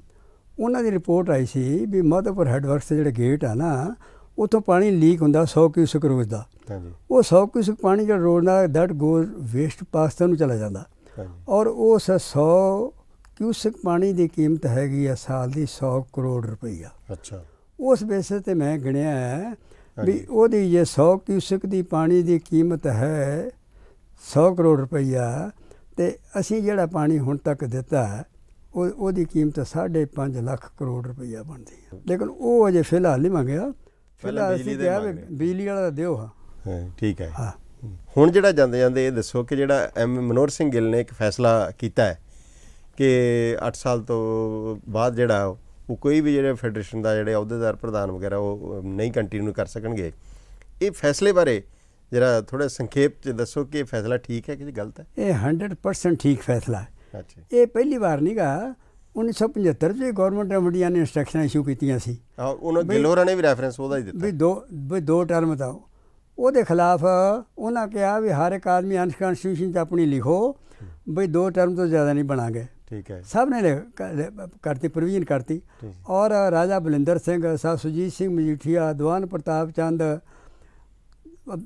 Speaker 1: ਉਹਨਾਂ ਦੀ ਰਿਪੋਰਟ ਆਈ ਸੀ ਵੀ ਮਾਧੋਪੁਰ ਹੈਡਵਰਕਸ ਦੇ ਜਿਹੜੇ ਗੇਟ ਆ ਨਾ ਉਥੋਂ ਪਾਣੀ ਲੀਕ ਹੁੰਦਾ 100 ਕਿਊਸਕ ਰੋਜ਼ ਦਾ।
Speaker 2: ਹਾਂਜੀ।
Speaker 1: ਉਹ 100 ਕਿਊਸਕ ਪਾਣੀ ਜਿਹੜਾ ਰੋਜ਼ ਦਾ ਦੈਟ ਗੋਜ਼ ਵੇਸਟ ਪਾਕਿਸਤਾਨ ਨੂੰ ਚਲਾ ਜਾਂਦਾ।
Speaker 2: ਹਾਂਜੀ।
Speaker 1: ਔਰ ਉਸ 100 ਕਿਊਸਕ ਪਾਣੀ ਦੀ ਕੀਮਤ ਹੈਗੀ ਆ ਸਾਲ ਦੀ 100 ਕਰੋੜ ਰੁਪਈਆ।
Speaker 2: ਅੱਛਾ।
Speaker 1: ਉਸ ਬੇਸਿਸ ਤੇ ਮੈਂ ਗਿਣਿਆ ਹੈ। ਵੀ ਉਹਦੀ ਜੇ 100 ਕਿਊਸਕ ਦੀ ਪਾਣੀ ਦੀ ਕੀਮਤ ਹੈ 100 ਕਰੋੜ ਰੁਪਈਆ ਤੇ ਅਸੀਂ ਜਿਹੜਾ ਪਾਣੀ ਹੁਣ ਤੱਕ ਦਿੱਤਾ ਹੈ, ਉਹ ਉਹਦੀ ਕੀਮਤ 5.5 ਲੱਖ ਕਰੋੜ ਰੁਪਈਆ ਬਣਦੀ ਹੈ। ਲੇਕਿਨ ਉਹ ਅਜੇ ਫਿਲਹਾਲ ਨਹੀਂ ਮੰਗਿਆ। ਫਿਲਹਾਲ ਅਸੀਂ ਕਿਹਾ ਵੀ। ਬਿਜਲੀ ਵਾਲਾ ਦਿਓ ਹਾਂ।
Speaker 2: ਠੀਕ ਹੈ।
Speaker 1: ਹਾਂ।
Speaker 2: ਹੁਣ ਜਿਹੜਾ ਜਾਂਦੇ ਜਾਂਦੇ ਇਹ ਦੱਸੋ ਕਿ ਜਿਹੜਾ ਐਮ ਮਨੋਹਰ ਸਿੰਘ ਗਿੱਲ ਨੇ ਇੱਕ ਫੈਸਲਾ ਕੀਤਾ ਹੈ ਕਿ 8 ਸਾਲ ਤੋਂ ਬਾਅਦ ਜਿਹੜਾ ਉਹ ਕੋਈ ਵੀ ਜਿਹੜੇ ਫੈਡਰੇਸ਼ਨ ਦਾ ਜਿਹੜੇ ਅਹੁਦੇਦਾਰ ਪ੍ਰਧਾਨ ਵਗੈਰਾ ਉਹ ਨਹੀਂ ਕੰਟੀਨਿਊ ਕਰ ਸਕਣਗੇ। ਇਹ ਫੈਸਲੇ ਬਾਰੇ ਜਰਾ ਥੋੜਾ ਸੰਖੇਪ ਚ ਦੱਸੋ ਕਿ ਇਹ ਫੈਸਲਾ ਠੀਕ ਹੈ ਕਿ ਗਲਤ ਹੈ?
Speaker 1: ਇਹ 100% ਠੀਕ ਫੈਸਲਾ ਹੈ।
Speaker 2: ਅੱਛਾ
Speaker 1: ਇਹ ਪਹਿਲੀ ਵਾਰ ਨਹੀਂਗਾ 1975 ਚ ਗਵਰਨਮੈਂਟ ਆਫ ਇੰਡੀਆ ਨੇ ਇੰਸਟਰਕਸ਼ਨਾਂ ਇਸ਼ੂ ਕੀਤੀਆਂ ਸੀ।
Speaker 2: ਉਹਨਾਂ
Speaker 1: ਬਈ-
Speaker 2: ਗਿੱਲ ਹੋਰਾਂ ਨੇ ਵੀ ਰੈਫਰੈਂਸ ਉਹਦਾ ਹੀ ਦਿੱਤਾ।
Speaker 1: ਵੀ ਦੋ ਵੀ ਦੋ ਟਰਮ ਦਾ ਉਹਦੇ ਖਿਲਾਫ ਉਹਨਾਂ ਕਿਹਾ ਵੀ ਹਰ ਇੱਕ ਆਦਮੀ ਅਨਕਨਸਟੀਟਿਊਸ਼ਨ 'ਚ ਆਪਣੀ ਲਿਖੋ ਵੀ ਦੋ ਟਰਮ ਤੋਂ ਜ਼ਿਆਦਾ ਨਹੀਂ ਬਣਾਂਗੇ।
Speaker 2: ਠੀਕ ਹੈ
Speaker 1: ਸਭ ਨੇ ਕਰਤੀ ਪ੍ਰੋਵੀਜ਼ਨ ਕਰਤੀ। ਔਰ ਰਾਜਾ ਬਲਿੰਦਰ ਸਿੰਘ ਸਾਹਿਬ ਸੁਜੀਤ ਸਿੰਘ ਮਜੀਠੀਆ ਦੀਵਾਨ ਪ੍ਰਤਾਪ ਚੰਦ ਅ,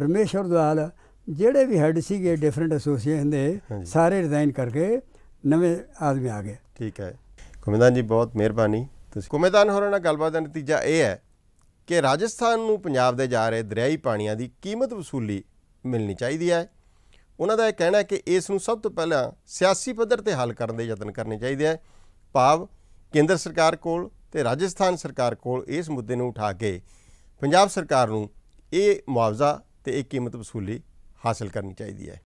Speaker 1: ਰਮੇਸ਼ ਹਰਦਵਾਲ ਜਿਹੜੇ ਵੀ ਹੈੱਡ ਸੀਗੇ ਡਿਫਰੈਂਟ ਐਸੋਸੀਏਸ਼ਨ ਦੇ। ਸਾਰੇ ਰਿਜ਼ਾਈਨ ਕਰਕੇ ਨਵੇਂ ਆਦਮੀ ਆ ਗਏ।
Speaker 2: ਠੀਕ ਹੈ। ਕੁਮੇਦਾਨ ਜੀ ਬਹੁਤ ਮਿਹਰਬਾਨੀ। ਤੁਸੀਂ ਕੁਮੇਦਾਨ ਹੋਰਾਂ ਨਾਲ ਗੱਲਬਾਤ ਦਾ ਨਤੀਜਾ ਇਹ ਹੈ ਕਿ ਰਾਜਸਥਾਨ ਨੂੰ ਪੰਜਾਬ ਦੇ ਜਾ ਰਹੇ ਦਰਿਆਈ ਪਾਣੀਆਂ ਦੀ ਕੀਮਤ ਵਸੂਲੀ ਮਿਲਣੀ ਚਾਹੀਦੀ ਹੈ। ਉਹਨਾਂ ਦਾ ਇਹ ਕਹਿਣਾ ਹੈ ਕਿ ਇਸ ਨੂੰ ਸਭ ਤੋਂ ਪਹਿਲਾਂ ਸਿਆਸੀ ਪੱਧਰ ਤੇ ਹੱਲ ਕਰਨ ਦੇ ਯਤਨ ਕਰਨੇ ਚਾਹੀਦੇ ਹੈ ਭਾਵ ਕੇਂਦਰ ਸਰਕਾਰ ਕੋਲ ਤੇ ਰਾਜਸਥਾਨ ਸਰਕਾਰ ਕੋਲ ਇਸ ਮੁੱਦੇ ਨੂੰ ਉਠਾ ਕੇ ਪੰਜਾਬ ਸਰਕਾਰ ਨੂੰ ਇਹ ਮੁਆਵਜ਼ਾ ਤੇ ਇਹ ਕੀਮਤ ਵਸੂਲੀ ਹਾਸਲ ਕਰਨੀ ਚਾਹੀਦੀ ਹੈ।